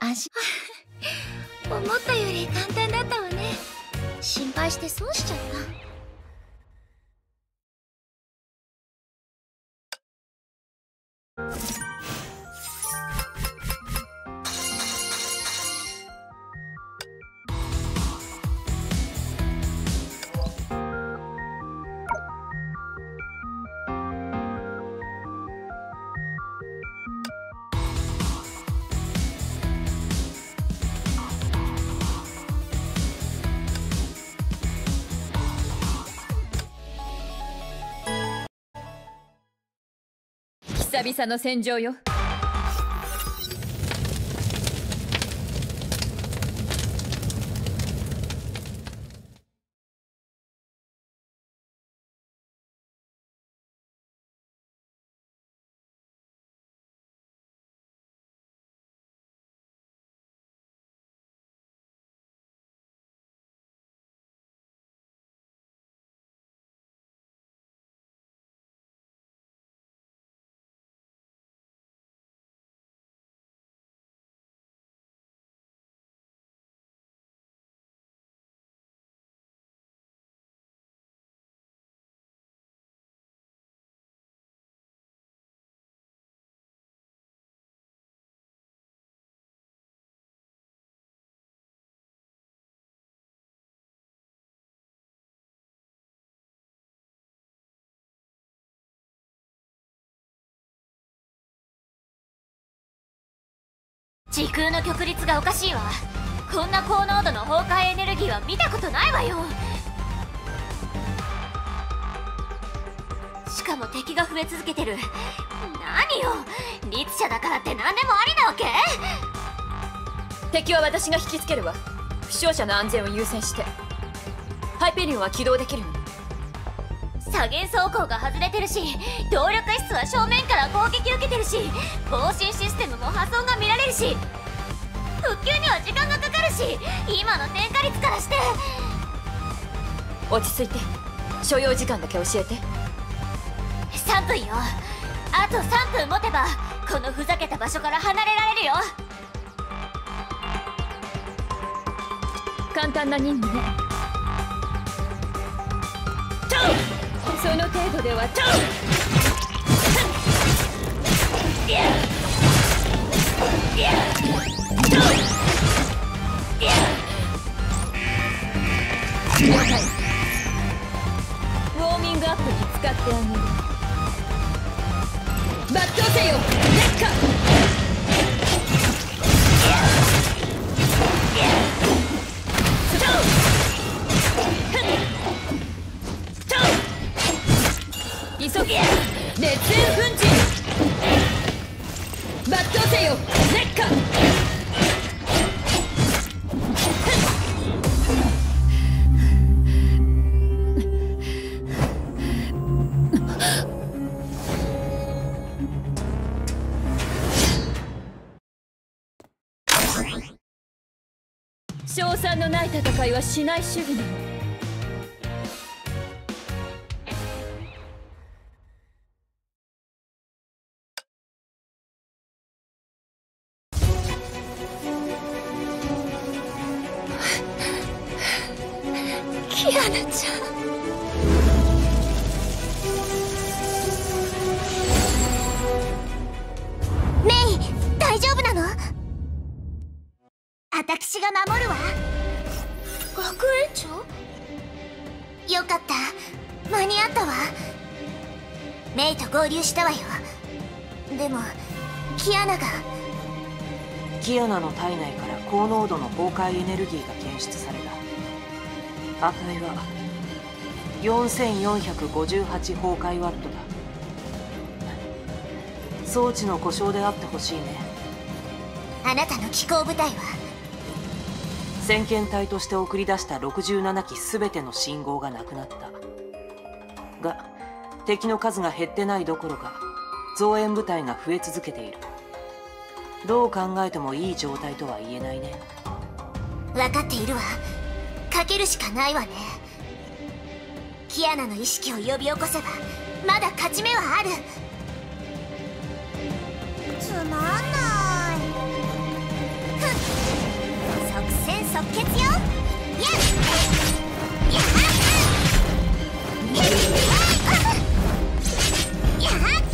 安心。思ったより簡単だったわね。心配して損しちゃった。々の戦場よ。時空の曲率がおかしいわ。こんな高濃度の崩壊エネルギーは見たことないわよ。しかも敵が増え続けてる。何よ。律者だからって何でもありなわけ？敵は私が引きつけるわ。負傷者の安全を優先して。ハイペリオンは起動できるの。左舷走行が外れてるし動力室は正面から攻撃受けてるし防振システムも破損が見られるし復旧には時間がかかるし今の点火率からして。落ち着いて所要時間だけ教えて。3分よ。あと3分持てばこのふざけた場所から離れられるよ。簡単な任務ねその程度では了はしない主義なのナの体内から高濃度の崩壊エネルギーが検出された。値は4458崩壊ワットだ。装置の故障であってほしいね。あなたの機構部隊は？先遣隊として送り出した67機全ての信号がなくなった。が敵の数が減ってないどころか増援部隊が増え続けているどう考えてもいい状態とは言えないね。分かっているわ。かけるしかないわね。キアナの意識を呼び起こせばまだ勝ち目はある。つまんない。ふ即戦即決よ。やっやっ。やっ。やっ。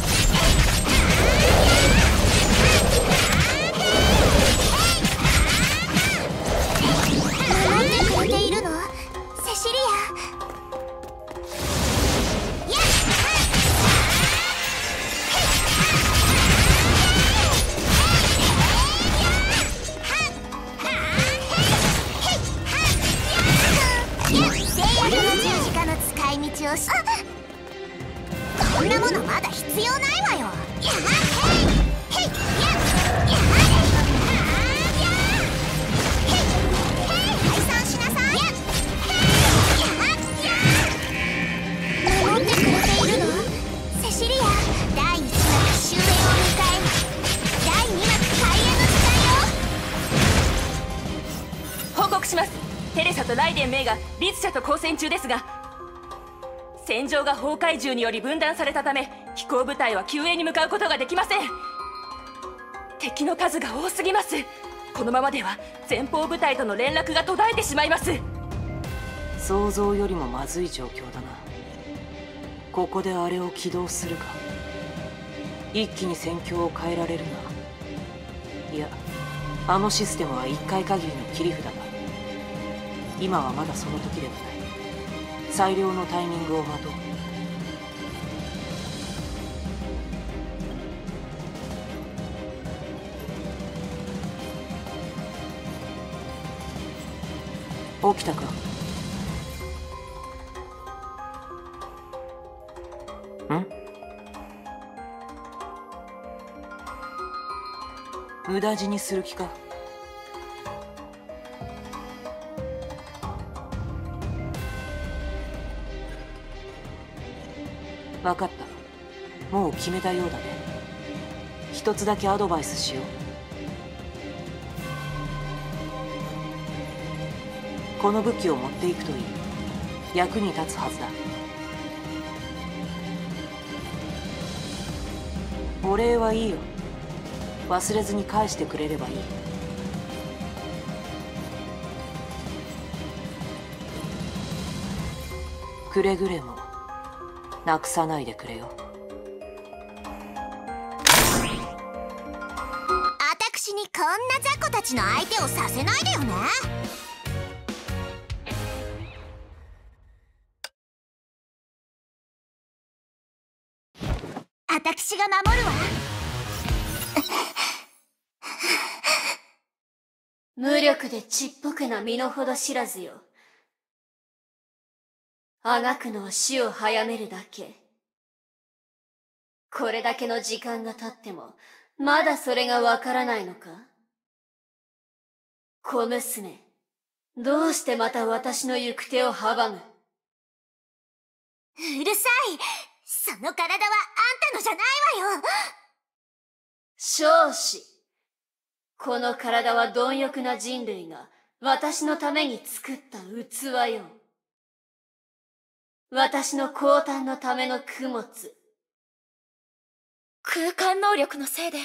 使い道をしこんなものまだ必要ないわよ。やっへいへいやっやっ解散しなさい守ってくれているのセシリア第1幕終焉を迎え第2幕開演の時間よ報告しますテレサとライデン・メイがリツ社と交戦中ですが戦場が崩壊銃により分断されたため飛行部隊は救援に向かうことができません。敵の数が多すぎます。このままでは前方部隊との連絡が途絶えてしまいます。想像よりもまずい状況だな。ここであれを起動するか。一気に戦況を変えられるな。いやあのシステムは1回限りの切り札だ。今はまだその時ではない。最良のタイミングを待とう。起きたか。ん？無駄死にする気か分かった。もう決めたようだね。一つだけアドバイスしよう。この武器を持っていくといい。役に立つはずだ。お礼はいいよ。忘れずに返してくれればいい。くれぐれもなくさないでくれよ。私にこんな雑魚たちの相手をさせないでよね。私が守るわ。無力でちっぽけな身の程知らずよ。あがくのは死を早めるだけ。これだけの時間が経っても、まだそれがわからないのか？小娘、どうしてまた私の行く手を阻む？うるさいその体はあんたのじゃないわよ少子。この体は貪欲な人類が私のために作った器よ。私の降誕のための供物。空間能力のせいで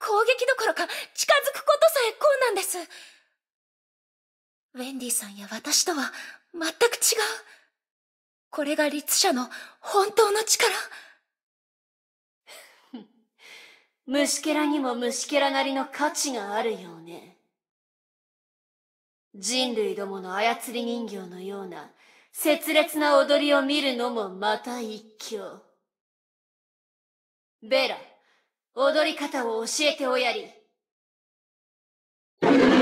攻撃どころか近づくことさえ困難です。ウェンディさんや私とは全く違う。これが律者の本当の力。虫けらにも虫けらなりの価値があるようね。人類どもの操り人形のような切烈な踊りを見るのもまた一興。ベラ、踊り方を教えておやり。攻撃が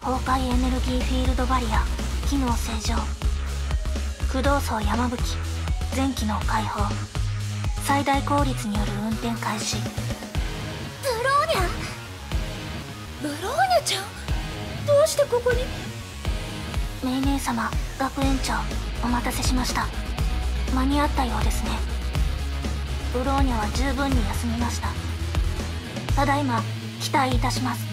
崩壊エネルギーフィールドバリア機能正常。駆動層山吹全機能開放。最大効率による運転開始。ブローニャブローニャちゃん？どうしてここに？メイ姉様学園長お待たせしました。間に合ったようですね。ブローニャは十分に休みました。ただいま期待いたします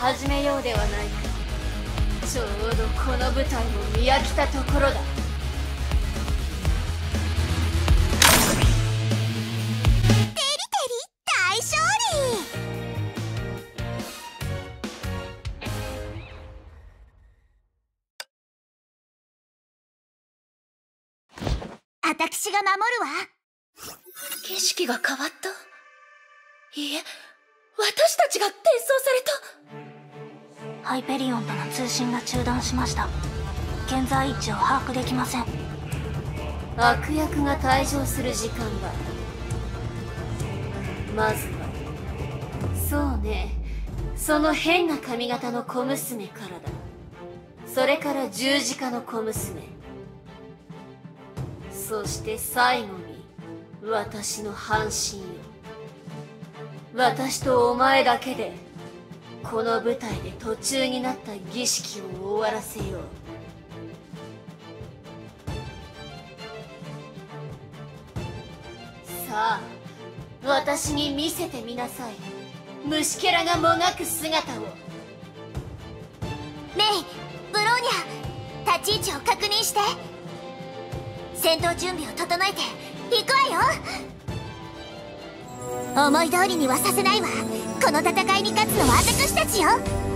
始めようではないか。ちょうどこの舞台も見飽きたところだ。テリテリ大勝利。私が守るわ。景色が変わった。いいえ私たちが転送されたハイペリオンとの通信が中断しました。現在位置を把握できません。悪役が退場する時間だ。まずは。そうね。その変な髪型の小娘からだ。それから十字架の小娘。そして最後に私の半身よ。私とお前だけで。この舞台で途中になった儀式を終わらせよう。さあ私に見せてみなさい。虫けらがもがく姿を。メイブローニャ立ち位置を確認して。戦闘準備を整えて行くわよ。思い通りにはさせないわ。この戦いに勝つのは私たちよ。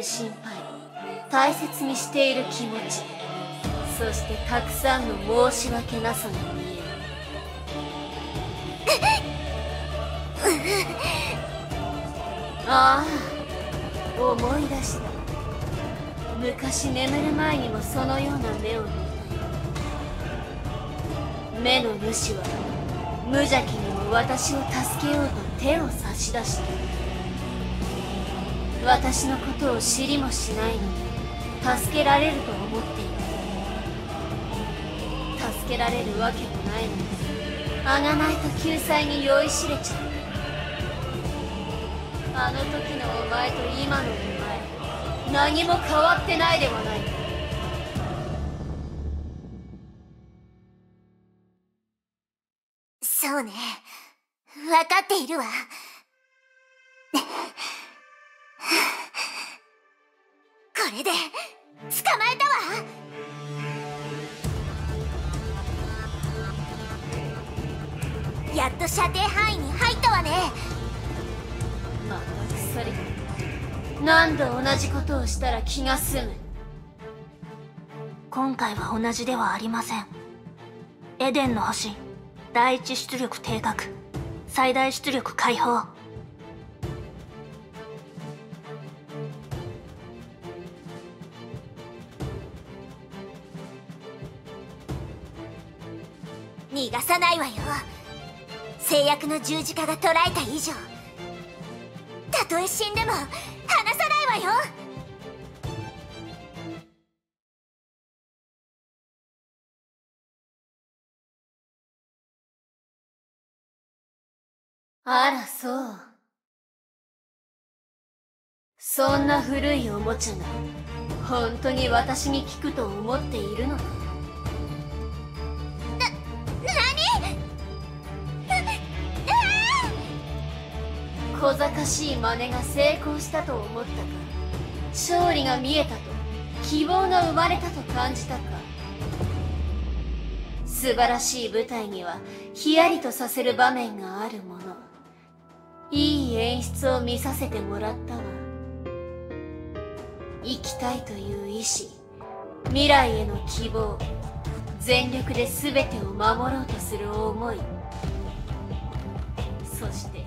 る心配。大切にしている気持ち。そしてたくさんの申し訳なさが見える。ああ思い出した。昔眠る前にもそのような目を見た。よ目の主は無邪気にも私を助けようと手を差し出した私のことを知りもしないのに助けられると思っていた。助けられるわけもないのに。あがないと救済に酔いしれちゃった。あの時のお前と今のお前何も変わってないではない。かそうね。分かっているわ。れで捕まえたわ。やっと射程範囲に入ったわね。また鎖何度同じことをしたら気が済む？今回は同じではありません。エデンの星第一出力定格最大出力解放逃がさないわよ。制約の十字架が捉えた以上たとえ死んでも離さないわよ。あらそう。そんな古いおもちゃが本当に私に効くと思っているの小賢しい真似が成功したと思ったか？勝利が見えたと？希望が生まれたと感じたか？素晴らしい舞台にはヒヤリとさせる場面があるもの。いい演出を見させてもらったわ。生きたいという意志。未来への希望。全力で全てを守ろうとする思い。そして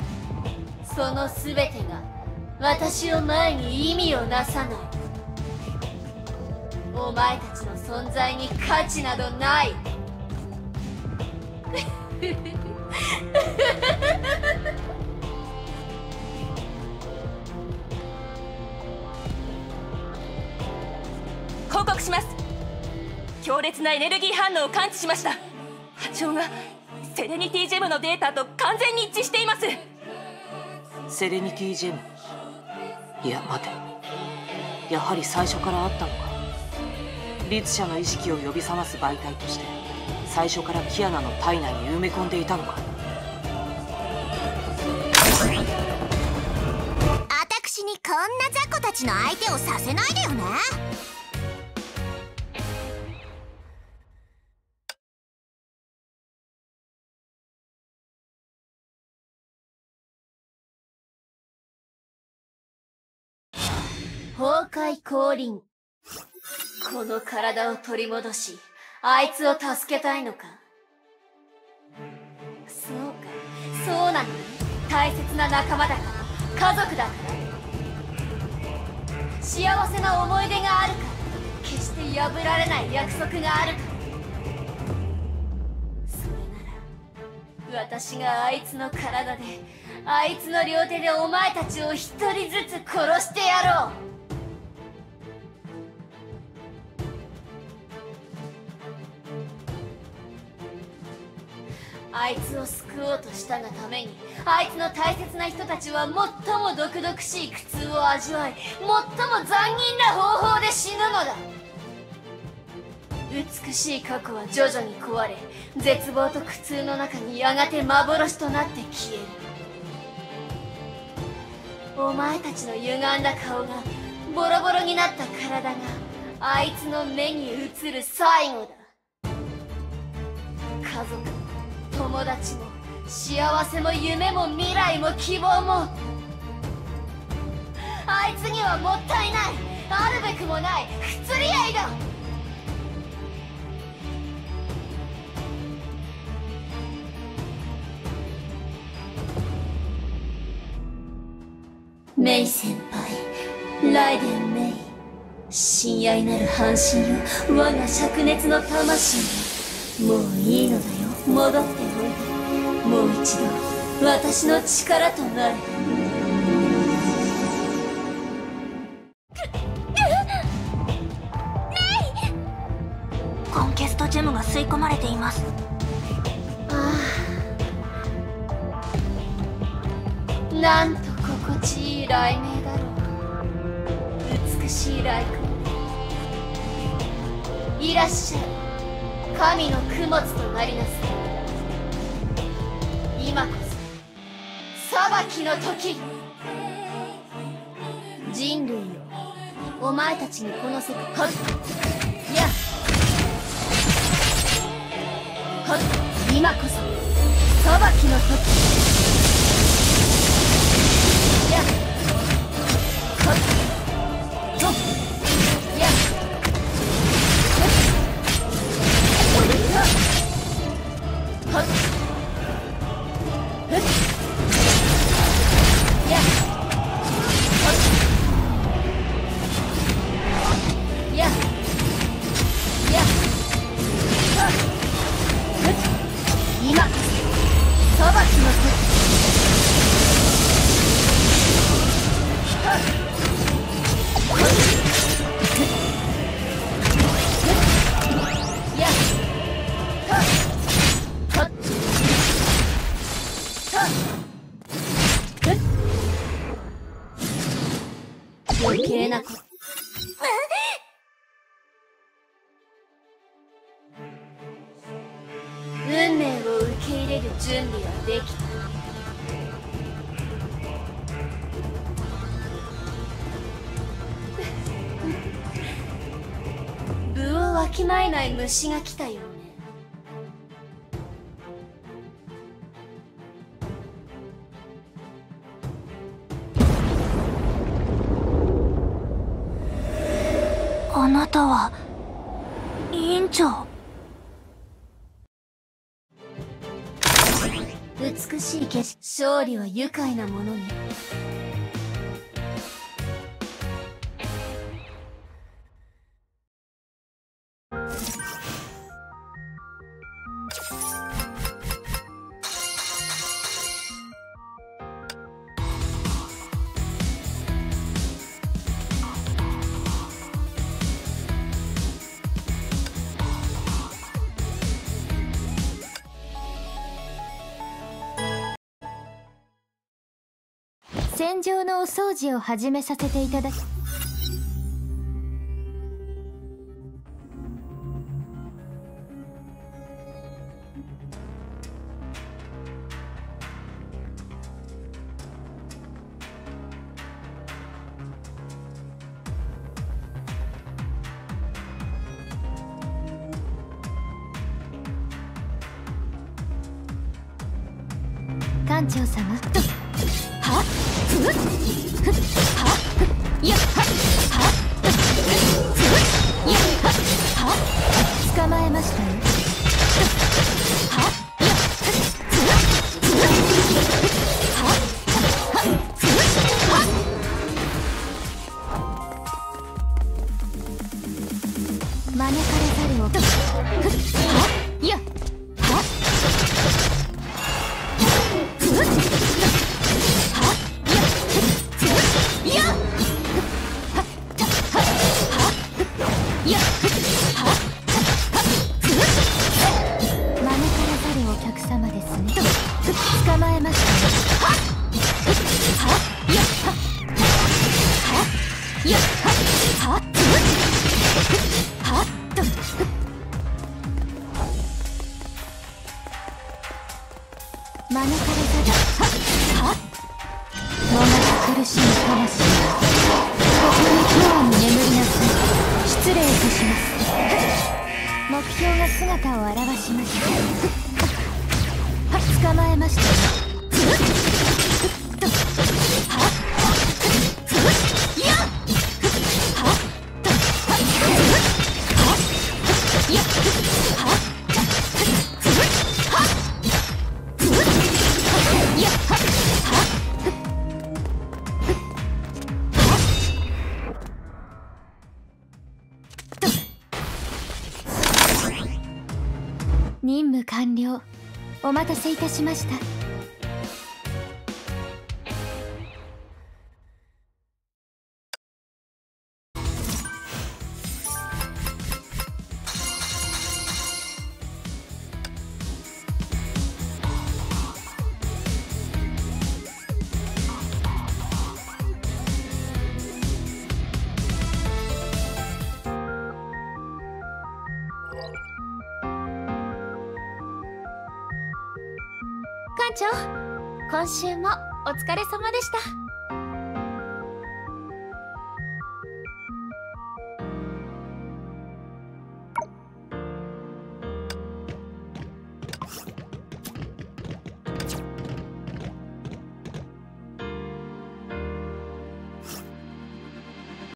その全てが私を前に意味をなさない。お前たちの存在に価値などない。報告します。強烈なエネルギー反応を感知しました。波長がセレニティジェムのデータと完全に一致しています。セレニティジェム。いや待て。やはり最初からあったのか。律者の意識を呼び覚ます媒体として最初からキアナの体内に埋め込んでいたのか。私にこんな雑魚たちの相手をさせないでよね。崩壊降臨。この体を取り戻しあいつを助けたいのか？そうか。そうなのね。大切な仲間だから。家族だから。幸せな思い出があるから。決して破られない約束があるから。それなら私があいつの体であいつの両手でお前たちを一人ずつ殺してやろう。あいつを救おうとしたがためにあいつの大切な人たちは最も毒々しい苦痛を味わい最も残忍な方法で死ぬのだ。美しい過去は徐々に壊れ絶望と苦痛の中にやがて幻となって消える。お前たちの歪んだ顔がボロボロになった体があいつの目に映る最後だ。家族友達も幸せも夢も未来も希望も。あいつにはもったいない。あるべくもない。不釣り合いだ。メイ先輩。ライデンメイ。親愛なる半身よ我が灼熱の魂。よもういいのだよ。戻って。もう一度私の力となれコンケストジェムが吸い込まれています。ああ。なんと心地いい雷鳴だろう。美しい雷光。いらっしゃい神の供物となりなさい今こそ裁きの時。人類よ。お前たちにこの世界はっやはっ今こそ裁きの時。やはっ。虫が来たよね。あなたは。委員長。美しい景色。勝利は愉快なものね。戦場のお掃除を始めさせていただきお待たせいたしました。